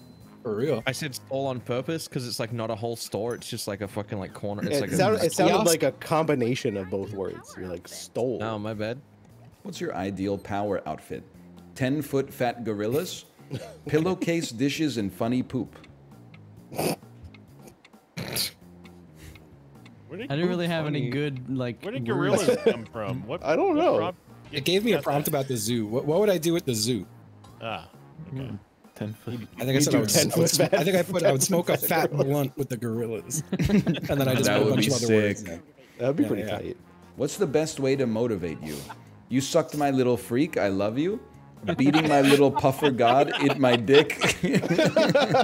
[SPEAKER 4] For real.
[SPEAKER 2] I said stall on purpose because it's like not a whole store. It's just like a fucking like corner. It's
[SPEAKER 3] It,
[SPEAKER 2] like a
[SPEAKER 3] sounded, it sounded
[SPEAKER 4] kiosk.
[SPEAKER 3] like a combination of both words. You're like stole.
[SPEAKER 2] Oh, my bad.
[SPEAKER 6] What's your ideal power outfit? 10 foot fat gorillas? Pillowcase dishes and funny poop.
[SPEAKER 9] I didn't really
[SPEAKER 7] Goop
[SPEAKER 9] have any good like.
[SPEAKER 7] Where did
[SPEAKER 9] words.
[SPEAKER 7] gorillas come from? What?
[SPEAKER 3] I don't
[SPEAKER 7] what
[SPEAKER 3] know.
[SPEAKER 7] prompt-
[SPEAKER 4] It gave me a prompt
[SPEAKER 7] that?
[SPEAKER 4] about the zoo. What, what would I do at the zoo?
[SPEAKER 7] Ah, okay.
[SPEAKER 1] Ten foot.
[SPEAKER 4] I think I said I would,
[SPEAKER 3] 10
[SPEAKER 4] I, would,
[SPEAKER 3] foot
[SPEAKER 4] I think I put I would smoke a fat
[SPEAKER 3] gorilla.
[SPEAKER 4] blunt with the gorillas, and then I just
[SPEAKER 6] That
[SPEAKER 4] put a bunch of other words.
[SPEAKER 6] sick.
[SPEAKER 4] in.
[SPEAKER 3] That'd be
[SPEAKER 4] Yeah,
[SPEAKER 3] pretty
[SPEAKER 4] yeah.
[SPEAKER 3] tight.
[SPEAKER 6] What's the best way to motivate you? You sucked my little freak, I love you. Beating my little puffer god, eat my dick.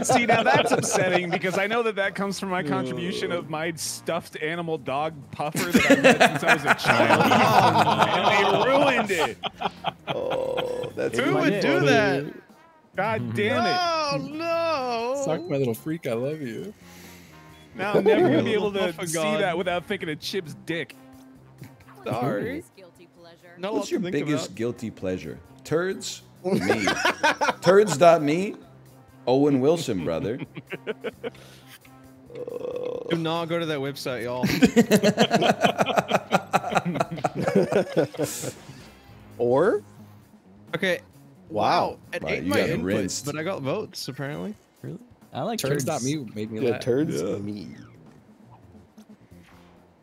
[SPEAKER 8] See, now that's upsetting because I know that that comes from my contribution of my stuffed animal dog puffer that I've had since I was a child. and they ruined it.
[SPEAKER 3] Oh, that's
[SPEAKER 2] Who
[SPEAKER 3] my
[SPEAKER 2] would do
[SPEAKER 3] funny.
[SPEAKER 2] that?
[SPEAKER 8] God mm-hmm. damn it.
[SPEAKER 2] Oh no!
[SPEAKER 4] Suck my little freak, I love you.
[SPEAKER 8] Now I'm never going to be able to see
[SPEAKER 2] god.
[SPEAKER 8] that without thinking of Chip's dick.
[SPEAKER 2] Sorry.
[SPEAKER 5] Guilty pleasure.
[SPEAKER 2] Not
[SPEAKER 6] What's your biggest
[SPEAKER 2] about.
[SPEAKER 6] guilty pleasure? Turds? Me. Turds.me? Owen Wilson, brother.
[SPEAKER 2] Do not go to that website, y'all.
[SPEAKER 3] Or
[SPEAKER 2] Okay.
[SPEAKER 3] wow,
[SPEAKER 2] It
[SPEAKER 6] Wow,
[SPEAKER 2] ate
[SPEAKER 6] you
[SPEAKER 2] my
[SPEAKER 6] got
[SPEAKER 2] inputs,
[SPEAKER 6] rinsed.
[SPEAKER 2] but I got votes apparently. Really?
[SPEAKER 9] I like
[SPEAKER 4] Turds
[SPEAKER 9] turds.
[SPEAKER 4] made me
[SPEAKER 3] yeah,
[SPEAKER 4] laugh.
[SPEAKER 3] turds me.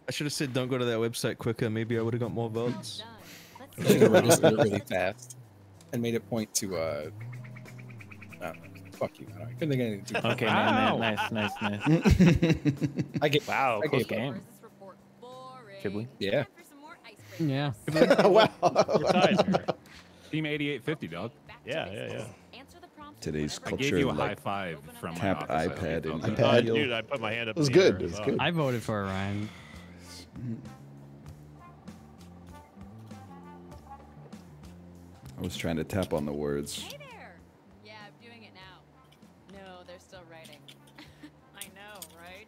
[SPEAKER 2] I should have said don't go to that website quicker. Maybe I would have got more votes.
[SPEAKER 4] I
[SPEAKER 5] Let's
[SPEAKER 4] should have registered it really fast and made it point to uh. I don't know. Fuck you. I, don't, I couldn't think of anything. Too
[SPEAKER 1] Okay,
[SPEAKER 7] Wow.
[SPEAKER 1] man, man, nice, nice, nice.
[SPEAKER 4] I get.
[SPEAKER 1] Wow,
[SPEAKER 4] I
[SPEAKER 1] close
[SPEAKER 4] gave
[SPEAKER 1] game.
[SPEAKER 5] Or is this report boring?
[SPEAKER 1] Should we?
[SPEAKER 4] Yeah.
[SPEAKER 5] Time for some more icebreakers.
[SPEAKER 9] Yeah.
[SPEAKER 3] wow.
[SPEAKER 7] We're tied here.
[SPEAKER 8] Team 8850, dog.
[SPEAKER 7] Yeah, yeah, yeah.
[SPEAKER 5] Answer the prompt
[SPEAKER 6] Today's
[SPEAKER 5] whenever
[SPEAKER 8] I gave
[SPEAKER 6] Culture,
[SPEAKER 8] you a
[SPEAKER 6] like,
[SPEAKER 8] high five from my
[SPEAKER 6] tap
[SPEAKER 8] office. I hope you
[SPEAKER 6] iPad
[SPEAKER 8] felt
[SPEAKER 6] and-
[SPEAKER 3] iPad.
[SPEAKER 7] Uh, dude, I put my hand up.
[SPEAKER 3] It was good, it was
[SPEAKER 7] as
[SPEAKER 3] good.
[SPEAKER 9] I voted for Ryan.
[SPEAKER 6] I was trying to tap on the words.
[SPEAKER 5] Hey there. Yeah, I'm doing it now. No, they're still writing. I know, right?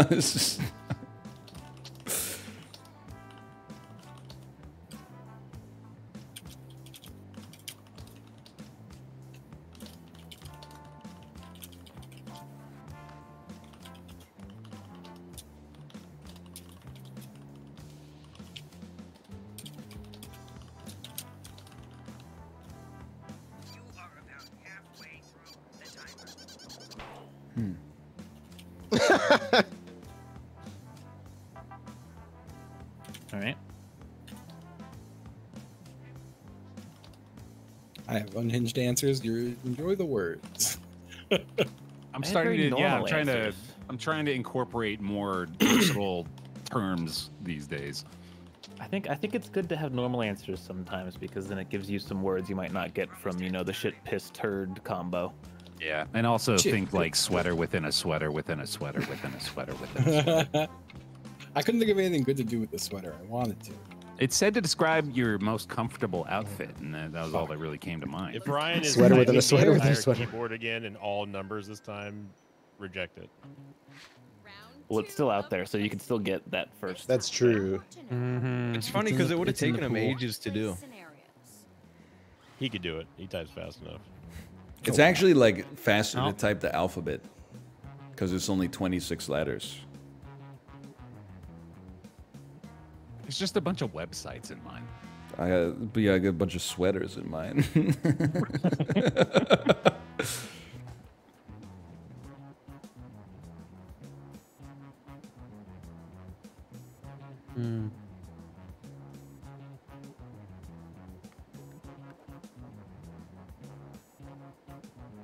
[SPEAKER 6] This is-
[SPEAKER 4] have unhinged answers. You enjoy the words.
[SPEAKER 8] I'm starting to yeah. I'm trying
[SPEAKER 1] answers.
[SPEAKER 8] to I'm trying to incorporate more versatile terms these days.
[SPEAKER 1] I think I think it's good to have normal answers sometimes because then it gives you some words you might not get from you know the shit piss turd combo.
[SPEAKER 8] Yeah, and also
[SPEAKER 4] Shit.
[SPEAKER 8] think like sweater within a sweater within a sweater within a sweater within a sweater.
[SPEAKER 4] I couldn't think of anything good to do with the sweater. I wanted to.
[SPEAKER 8] It's said to describe your most comfortable outfit, and that, that was all that really came to mind.
[SPEAKER 7] If Ryan is
[SPEAKER 3] Sweater within a sweater
[SPEAKER 7] the
[SPEAKER 3] within a
[SPEAKER 7] entire
[SPEAKER 3] sweater.
[SPEAKER 7] keyboard again in all numbers this time, reject it.
[SPEAKER 1] Well, it's still out there, so you can still get that first.
[SPEAKER 3] That's true.
[SPEAKER 9] Mm-hmm.
[SPEAKER 2] It's funny because it would have taken him ages to do.
[SPEAKER 7] He could do it. He types fast enough.
[SPEAKER 6] It's actually like faster
[SPEAKER 9] Oh.
[SPEAKER 6] to type the alphabet because it's only 26 letters.
[SPEAKER 8] It's just a bunch of websites in mine.
[SPEAKER 6] I got, but yeah, I got a bunch of sweaters in mine.
[SPEAKER 9] Mm.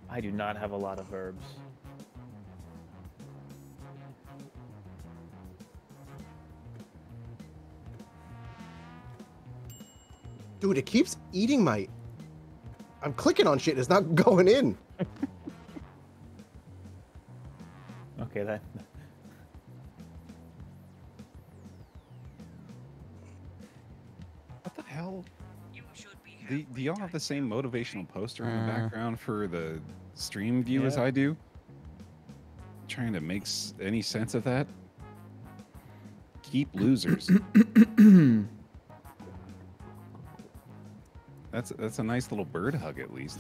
[SPEAKER 1] I do not have a lot of verbs.
[SPEAKER 3] Dude, it keeps eating my. I'm clicking on shit. It's not going in.
[SPEAKER 1] Okay, that.
[SPEAKER 8] What the hell? Do, do y'all have the same motivational poster in the
[SPEAKER 9] Uh.
[SPEAKER 8] background for the stream view as
[SPEAKER 1] Yeah.
[SPEAKER 8] I do? Trying to make s- any sense of that? Keep losers. that's that's a nice little bird hug at least.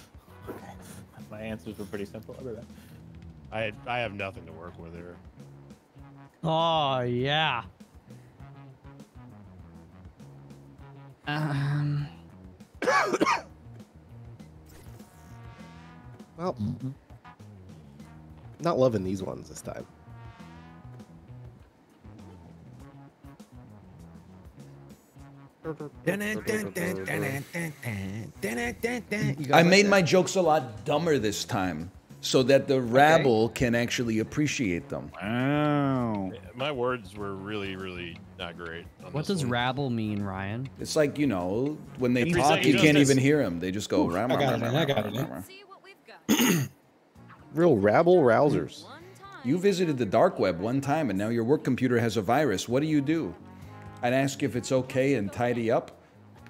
[SPEAKER 8] Okay.
[SPEAKER 1] My answers were pretty simple. Other than
[SPEAKER 7] I I have nothing to work with here.
[SPEAKER 9] Oh yeah. Um.
[SPEAKER 3] Well, not loving these ones this time.
[SPEAKER 6] I made my jokes a lot dumber this time so that the rabble can actually appreciate them.
[SPEAKER 8] Wow.
[SPEAKER 7] My words were really really not great.
[SPEAKER 9] What does
[SPEAKER 7] one.
[SPEAKER 9] rabble mean, Ryan?
[SPEAKER 6] It's like, you know, when they talk, you can't even hear them. They just go, ram,
[SPEAKER 4] I got it, I got it.
[SPEAKER 3] Real rabble rousers.
[SPEAKER 6] You visited the dark web one time and now your work computer has a virus. What do you do? I'd ask if it's okay and tidy up.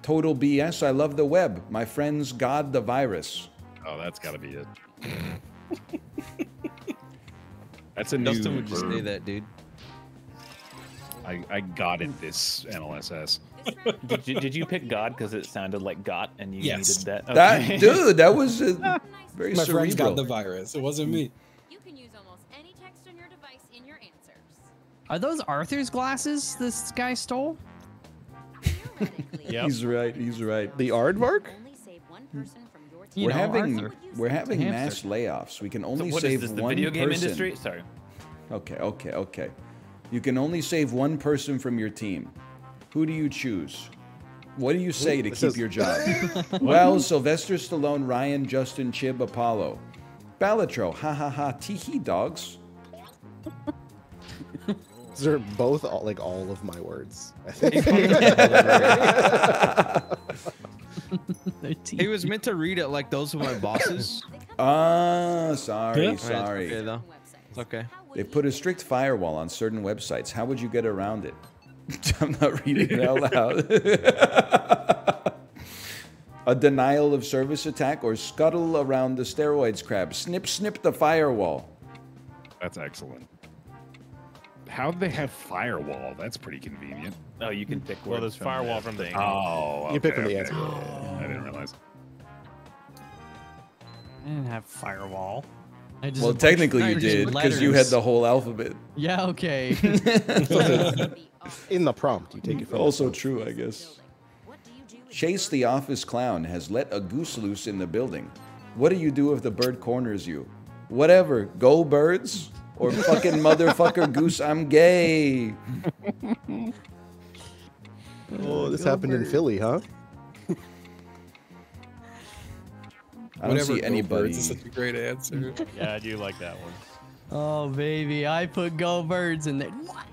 [SPEAKER 6] Total BS. I love the web. My friends, God the virus.
[SPEAKER 8] Oh, that's got to be it. that's a new
[SPEAKER 2] Dustin would just say that, dude.
[SPEAKER 8] I, I got it this NLSS.
[SPEAKER 1] Did you, did you pick God because it sounded like got and you
[SPEAKER 4] Yes.
[SPEAKER 1] needed that?
[SPEAKER 6] That dude, that was uh,
[SPEAKER 5] nice.
[SPEAKER 6] very
[SPEAKER 4] My friends got the virus. It wasn't me.
[SPEAKER 9] Are those Arthur's glasses this guy stole?
[SPEAKER 5] Theoretically,
[SPEAKER 7] Yep.
[SPEAKER 6] He's right. He's right.
[SPEAKER 3] The Aardvark?
[SPEAKER 5] only save one hmm. person from your team.
[SPEAKER 9] You
[SPEAKER 6] we're
[SPEAKER 9] know,
[SPEAKER 6] having
[SPEAKER 9] Arthur.
[SPEAKER 6] we're having mass layoffs. We can
[SPEAKER 1] So
[SPEAKER 6] only
[SPEAKER 1] what is
[SPEAKER 6] save
[SPEAKER 1] this? The
[SPEAKER 6] one
[SPEAKER 1] video game
[SPEAKER 6] person.
[SPEAKER 1] industry? Sorry.
[SPEAKER 6] Okay, okay, okay. You can only save one person from your team. Who do you choose? What do you say to keep
[SPEAKER 3] is-
[SPEAKER 6] your job? well, Sylvester Stallone, Ryan, Justin, Chib, Apollo. Balatro, ha ha ha, teehee dogs.
[SPEAKER 3] These are both all, like all of my words. I think.
[SPEAKER 9] Their teeth.
[SPEAKER 2] He was meant to read it like those were my bosses.
[SPEAKER 6] Ah, sorry,
[SPEAKER 4] Yeah.
[SPEAKER 2] Right,
[SPEAKER 6] sorry.
[SPEAKER 2] Okay, though. It's okay.
[SPEAKER 6] They put a strict firewall on certain websites. How would you get around it? I'm not reading it out loud. a denial of service attack or scuttle around the steroids crab. Snip, snip the firewall.
[SPEAKER 8] That's excellent. How do they have firewall? That's pretty convenient.
[SPEAKER 1] Oh, you can pick
[SPEAKER 7] Well,
[SPEAKER 1] words
[SPEAKER 7] there's
[SPEAKER 1] from
[SPEAKER 7] firewall from the
[SPEAKER 1] thing.
[SPEAKER 8] Oh,
[SPEAKER 3] You pick
[SPEAKER 8] okay,
[SPEAKER 3] from the
[SPEAKER 8] okay.
[SPEAKER 3] answer.
[SPEAKER 8] I didn't realize.
[SPEAKER 9] I didn't have firewall. I just
[SPEAKER 6] Well, technically you did because you had the whole alphabet.
[SPEAKER 9] Yeah. Okay.
[SPEAKER 3] In the prompt, you take it from. the
[SPEAKER 6] Also
[SPEAKER 3] prompt.
[SPEAKER 6] true, I guess. Chase the office clown has let a goose loose in the building. What do you do if the bird corners you? Whatever. Go birds or fucking motherfucker goose. I'm gay.
[SPEAKER 3] Oh, this happened in Philly, huh?
[SPEAKER 6] I don't
[SPEAKER 4] Whatever.
[SPEAKER 6] see anybody.
[SPEAKER 4] birds is such a great answer.
[SPEAKER 7] Yeah, I do like that one.
[SPEAKER 9] oh baby, I put go birds in there. What?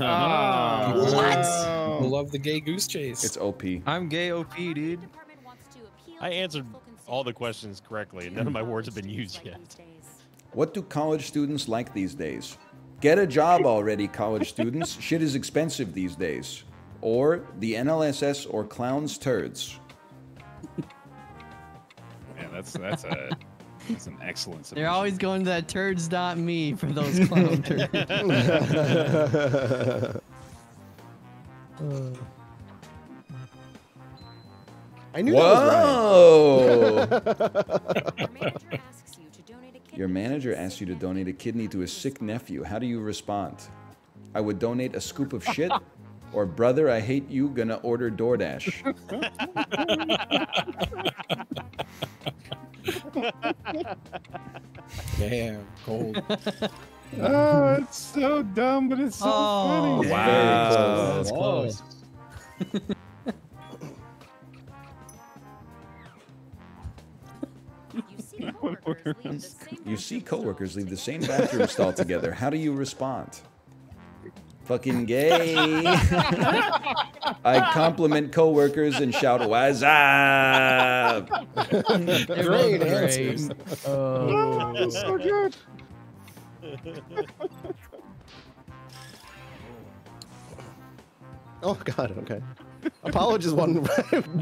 [SPEAKER 4] Ah,
[SPEAKER 2] What?
[SPEAKER 4] I love the gay goose chase.
[SPEAKER 6] It's OP.
[SPEAKER 2] I'm gay OP, dude.
[SPEAKER 7] I answered all the questions correctly, and none of my words have been used yet.
[SPEAKER 6] What do college students like these days? Get a job already, college students. Shit is expensive these days. Or the NLSS or clowns turds.
[SPEAKER 8] Man, that's that's a that's an excellent.
[SPEAKER 9] They're always going to that turds.me for those clown turds.
[SPEAKER 3] I knew that was Ryan.
[SPEAKER 6] Whoa! Your manager asks you to donate a kidney to a sick nephew. How do you respond? I would donate a scoop of shit, or brother, I hate you, gonna order DoorDash.
[SPEAKER 4] Damn, cold.
[SPEAKER 8] Oh, it's so dumb, but it's so
[SPEAKER 9] Oh,
[SPEAKER 8] funny.
[SPEAKER 6] Wow.
[SPEAKER 9] That's close.
[SPEAKER 6] You see coworkers leave the same bathroom stall together. How do you respond? Fucking gay. I compliment coworkers and shout, "What's up?"
[SPEAKER 9] They're
[SPEAKER 4] Great
[SPEAKER 9] both
[SPEAKER 4] answers.
[SPEAKER 9] Oh.
[SPEAKER 8] so good.
[SPEAKER 3] Oh God. Okay. Apollo just one.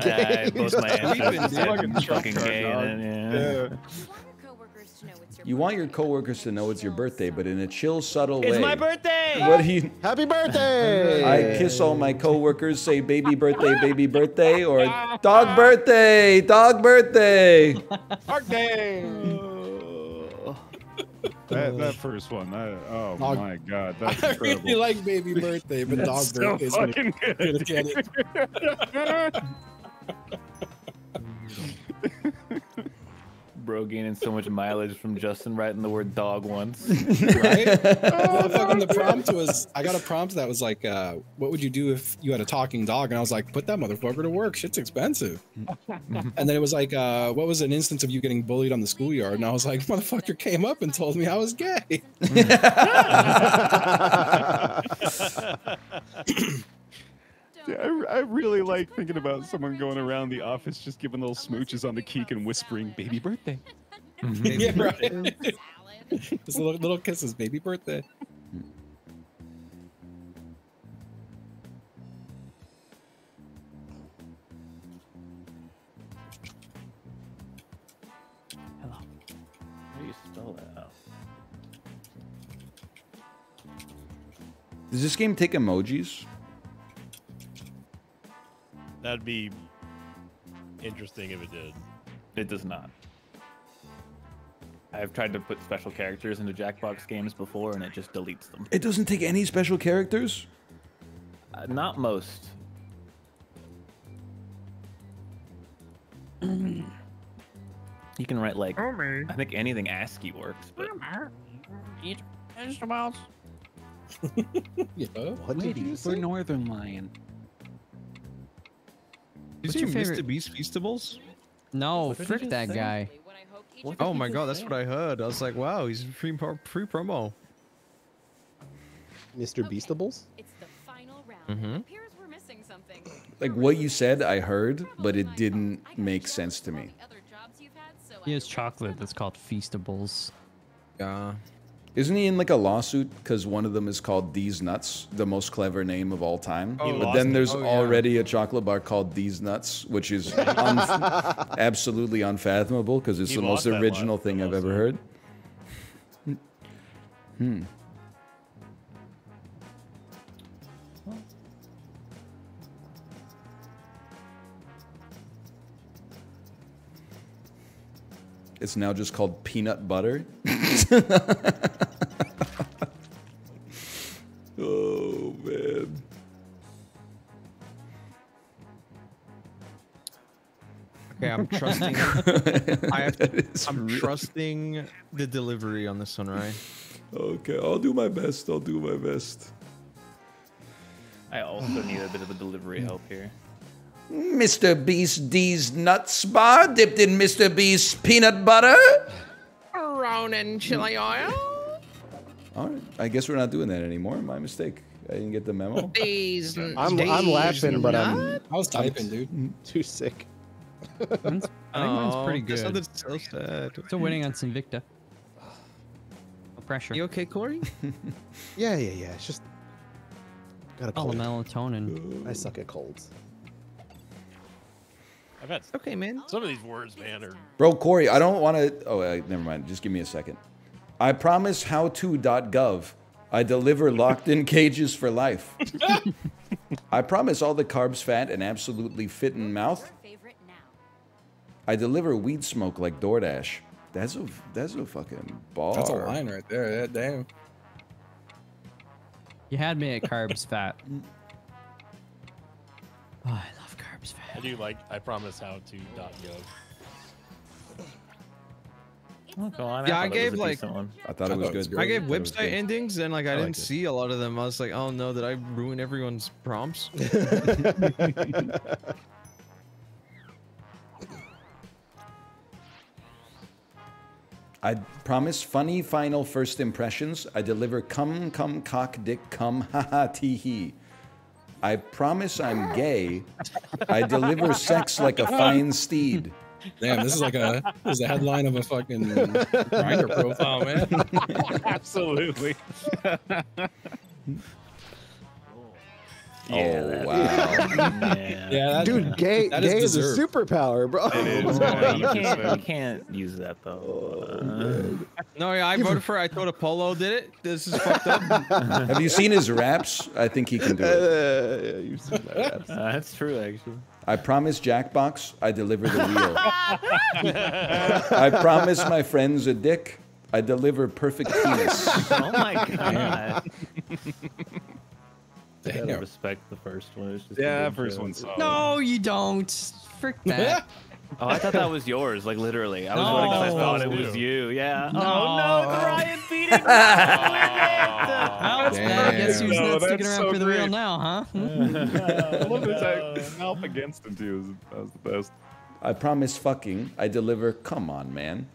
[SPEAKER 1] Yeah, both my answers said
[SPEAKER 8] Fucking
[SPEAKER 1] fucking
[SPEAKER 8] Trump
[SPEAKER 1] gay.
[SPEAKER 8] card,
[SPEAKER 1] then, yeah.
[SPEAKER 6] You want your coworkers to know it's your birthday, but in a chill, subtle way.
[SPEAKER 1] It's my birthday.
[SPEAKER 6] What do you?
[SPEAKER 3] Happy birthday!
[SPEAKER 6] I kiss all my coworkers, say baby birthday, baby birthday, or dog birthday, dog birthday.
[SPEAKER 8] That, that first one. That, oh
[SPEAKER 4] Dog-
[SPEAKER 8] my god, that's
[SPEAKER 4] I
[SPEAKER 8] incredible.
[SPEAKER 4] really like baby birthday, but dog
[SPEAKER 8] so
[SPEAKER 4] birthday is gonna,
[SPEAKER 8] fucking
[SPEAKER 4] gonna
[SPEAKER 8] good.
[SPEAKER 4] get it.
[SPEAKER 1] Bro gaining so much mileage from Justin writing the word dog once.
[SPEAKER 4] right? well, fucking the prompt was I got a prompt that was like, uh, "What would you do if you had a talking dog?" And I was like, "Put that motherfucker to work. Shit's expensive." and then it was like, uh, "What was an instance of you getting bullied on the schoolyard?" And I was like, "Motherfucker came up and told me I was gay."
[SPEAKER 8] Yeah, I, I really like thinking about someone going around the office just giving little smooches on the cheek and whispering "baby birthday." Mm-hmm.
[SPEAKER 4] yeah, right. Just little, little kisses, baby birthday.
[SPEAKER 1] How you spell that out?
[SPEAKER 6] Does this game take emojis?
[SPEAKER 7] That'd be interesting if it did.
[SPEAKER 1] It does not. I've tried to put special characters into Jackbox games before, and it just deletes them.
[SPEAKER 6] It doesn't take any special characters.
[SPEAKER 1] Uh, not most. You can write like
[SPEAKER 2] Oh,
[SPEAKER 1] I think anything ASCII works, but
[SPEAKER 9] Eat vegetables.
[SPEAKER 4] Yeah.
[SPEAKER 3] What did you
[SPEAKER 8] For
[SPEAKER 3] say?
[SPEAKER 8] Northernlion.
[SPEAKER 2] You
[SPEAKER 9] What's
[SPEAKER 2] see
[SPEAKER 9] your
[SPEAKER 2] Mr.
[SPEAKER 9] favorite-
[SPEAKER 2] Beast Feastables?
[SPEAKER 9] No,
[SPEAKER 1] What
[SPEAKER 9] frick that
[SPEAKER 1] say?
[SPEAKER 9] guy.
[SPEAKER 5] What I hope each
[SPEAKER 1] What
[SPEAKER 5] of
[SPEAKER 1] did
[SPEAKER 2] Oh my
[SPEAKER 1] just
[SPEAKER 2] god, that's what I heard. I was like, wow, he's free, free promo.
[SPEAKER 3] Mr. Beastables?
[SPEAKER 5] It's the final round.
[SPEAKER 2] Mhm.
[SPEAKER 5] Appears we're missing something.
[SPEAKER 6] Like what you said, I heard, but it didn't make sense to me.
[SPEAKER 9] He has chocolate that's called Feastables.
[SPEAKER 2] Yeah.
[SPEAKER 6] Isn't he in like a lawsuit because one of them is called These Nuts, the most clever name of all time?
[SPEAKER 2] Oh,
[SPEAKER 6] but then there's
[SPEAKER 2] Oh, yeah.
[SPEAKER 6] already a chocolate bar called These Nuts, which is unf- absolutely unfathomable because it's
[SPEAKER 7] He
[SPEAKER 6] the most original thing I've ever heard. Hmm. It's now just called peanut butter.
[SPEAKER 2] Okay, I'm trusting. I have to, I'm
[SPEAKER 6] real-
[SPEAKER 2] trusting the delivery on this one, right?
[SPEAKER 6] Okay, I'll do my best. I'll do my best.
[SPEAKER 1] I also need a bit of a delivery help here.
[SPEAKER 6] Mr. Beast D's nuts bar dipped in Mr. Beast's peanut butter.
[SPEAKER 2] Ronin chili mm. oil.
[SPEAKER 6] All right, I guess we're not doing that anymore. My mistake. I didn't get the memo.
[SPEAKER 2] These.
[SPEAKER 3] I'm, I'm laughing, but I'm
[SPEAKER 4] I was typing, dude.
[SPEAKER 3] too sick.
[SPEAKER 9] I think mine's pretty
[SPEAKER 2] This
[SPEAKER 9] good.
[SPEAKER 2] other's so sad.
[SPEAKER 9] Still waiting on Sinvicta. No pressure.
[SPEAKER 2] You okay, Kory?
[SPEAKER 3] Yeah, yeah, yeah. It's just got a cold.
[SPEAKER 9] Oh,
[SPEAKER 3] cold.
[SPEAKER 9] melatonin.
[SPEAKER 3] I suck at colds.
[SPEAKER 7] I've had
[SPEAKER 2] okay, man.
[SPEAKER 7] some of these words, man, are
[SPEAKER 6] Bro, Kory, I don't want to. Oh, uh, never mind. Just give me a second. I promise howto.gov. I deliver locked in cages for life. I promise all the carbs, fat, and absolutely fit in mouth.
[SPEAKER 5] Favorite now.
[SPEAKER 6] I deliver weed smoke like DoorDash. That's a that's a fucking bar.
[SPEAKER 4] That's a line right there. That damn.
[SPEAKER 9] You had me at carbs fat. Mm. Oh, I love carbs fat.
[SPEAKER 7] I do like I promise how to dot gov.
[SPEAKER 1] Oh, go on.
[SPEAKER 2] Yeah, I
[SPEAKER 1] thought it was
[SPEAKER 2] gave, like-
[SPEAKER 1] one.
[SPEAKER 6] I thought it was good.
[SPEAKER 2] I gave
[SPEAKER 6] thought
[SPEAKER 2] website
[SPEAKER 6] good.
[SPEAKER 2] endings and like I,
[SPEAKER 6] I
[SPEAKER 2] didn't
[SPEAKER 6] liked it.
[SPEAKER 2] see a lot of them. I was like, oh no, did I ruin everyone's prompts?
[SPEAKER 6] I promise funny final first impressions. I deliver cum cum cock dick cum ha ha tee hee. I promise I'm gay. I deliver sex like a fine steed.
[SPEAKER 4] Damn, this is like a this is a headline of a fucking Grindr profile, man.
[SPEAKER 7] Absolutely.
[SPEAKER 6] oh wow.
[SPEAKER 1] Man.
[SPEAKER 4] Yeah, that,
[SPEAKER 3] Dude, gay,
[SPEAKER 4] that is
[SPEAKER 3] gay is, a
[SPEAKER 4] deserved.
[SPEAKER 3] superpower, bro.
[SPEAKER 8] It is.
[SPEAKER 1] Oh, you can't, you can't use that though.
[SPEAKER 2] no, yeah, I voted for. I thought Apollo did it. This is fucked up.
[SPEAKER 6] Have you seen his raps? I think he can do it.
[SPEAKER 3] Uh, you've seen that.
[SPEAKER 1] Uh, that's true, actually.
[SPEAKER 6] I promise Jackbox, I deliver the wheel. I promise my friends a dick, I deliver perfect penis.
[SPEAKER 1] Oh my god. I gotta respect the first one. It's just
[SPEAKER 8] Yeah, that first
[SPEAKER 1] joke.
[SPEAKER 8] one's.
[SPEAKER 9] No, you don't. Frick that.
[SPEAKER 1] Oh, I thought that was yours. Like literally, I was voting because I thought it was you. Yeah.
[SPEAKER 9] No.
[SPEAKER 1] Oh no, Ryan beat it.
[SPEAKER 9] Well, I guess
[SPEAKER 4] Damn.
[SPEAKER 9] who's
[SPEAKER 8] No,
[SPEAKER 9] not sticking around
[SPEAKER 8] so
[SPEAKER 9] for the real now, huh?
[SPEAKER 8] I love his, act- his against him too. That was the best.
[SPEAKER 6] I promise fucking, I deliver. Come on, man.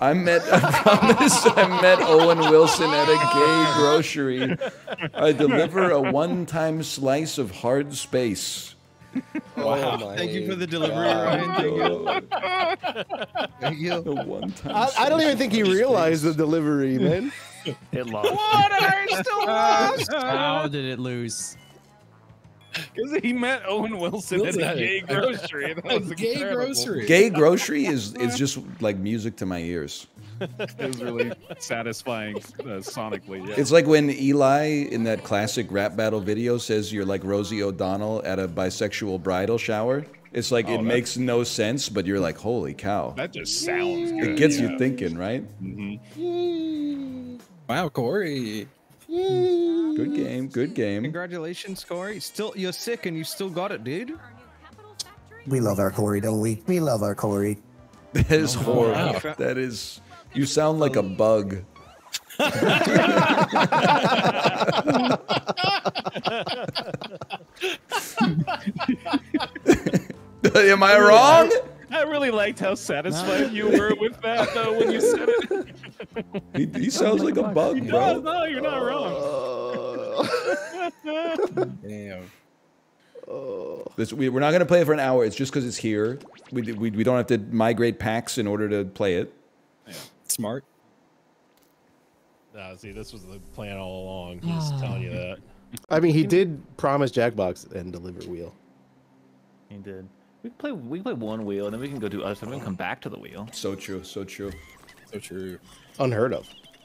[SPEAKER 6] I met. I promise. I met Owen Wilson at a gay grocery. I deliver a one-time slice of hard space.
[SPEAKER 3] Oh my
[SPEAKER 2] Thank you for the delivery,
[SPEAKER 3] God.
[SPEAKER 2] Ryan. Thank you.
[SPEAKER 6] Oh,
[SPEAKER 2] Thank you.
[SPEAKER 6] a one-time.
[SPEAKER 3] I, I don't even think he realized the delivery, man.
[SPEAKER 1] It lost.
[SPEAKER 2] What? I still lost.
[SPEAKER 9] How did it lose?
[SPEAKER 8] Because he met Owen Wilson at
[SPEAKER 4] Wilson
[SPEAKER 8] a gay grocery. That
[SPEAKER 4] A
[SPEAKER 8] was
[SPEAKER 4] gay
[SPEAKER 8] incredible.
[SPEAKER 4] grocery.
[SPEAKER 6] Gay grocery is is just like music to my ears.
[SPEAKER 8] It was really satisfying uh, sonically. Yeah.
[SPEAKER 6] It's like when Eli in that classic rap battle video says you're like Rosie O'Donnell at a bisexual bridal shower. It's like
[SPEAKER 8] Oh,
[SPEAKER 6] it makes no sense, but you're like, holy cow.
[SPEAKER 8] that just sounds good.
[SPEAKER 6] It gets
[SPEAKER 8] yeah.
[SPEAKER 6] you thinking, right?
[SPEAKER 4] Wow, Kory.
[SPEAKER 6] Good game, good game.
[SPEAKER 2] Congratulations, Kory. Still, you're sick and you still got it, dude.
[SPEAKER 5] Our new capital factory.
[SPEAKER 10] We love our Kory, don't we? We love our Kory.
[SPEAKER 6] That is
[SPEAKER 4] Oh,
[SPEAKER 6] horrible.
[SPEAKER 4] wow.
[SPEAKER 6] That is. You sound like a bug. Am I wrong?
[SPEAKER 1] I really liked how satisfied you were with that, though, when you said it.
[SPEAKER 6] He, he sounds like a bug, bro.
[SPEAKER 1] no, you're not wrong.
[SPEAKER 4] Damn.
[SPEAKER 6] This, we, we're not going to play it for an hour. It's just because it's here. We, we, we don't have to migrate packs in order to play it.
[SPEAKER 4] Smart.
[SPEAKER 7] Nah, see, this was the plan all along. He's telling you that.
[SPEAKER 3] I mean, he did promise Jackbox and deliver wheel.
[SPEAKER 1] He did. We can play. We can play one wheel, and then we can go do other stuff. We can come back to the wheel.
[SPEAKER 6] So true. So true.
[SPEAKER 4] So true.
[SPEAKER 3] Unheard of.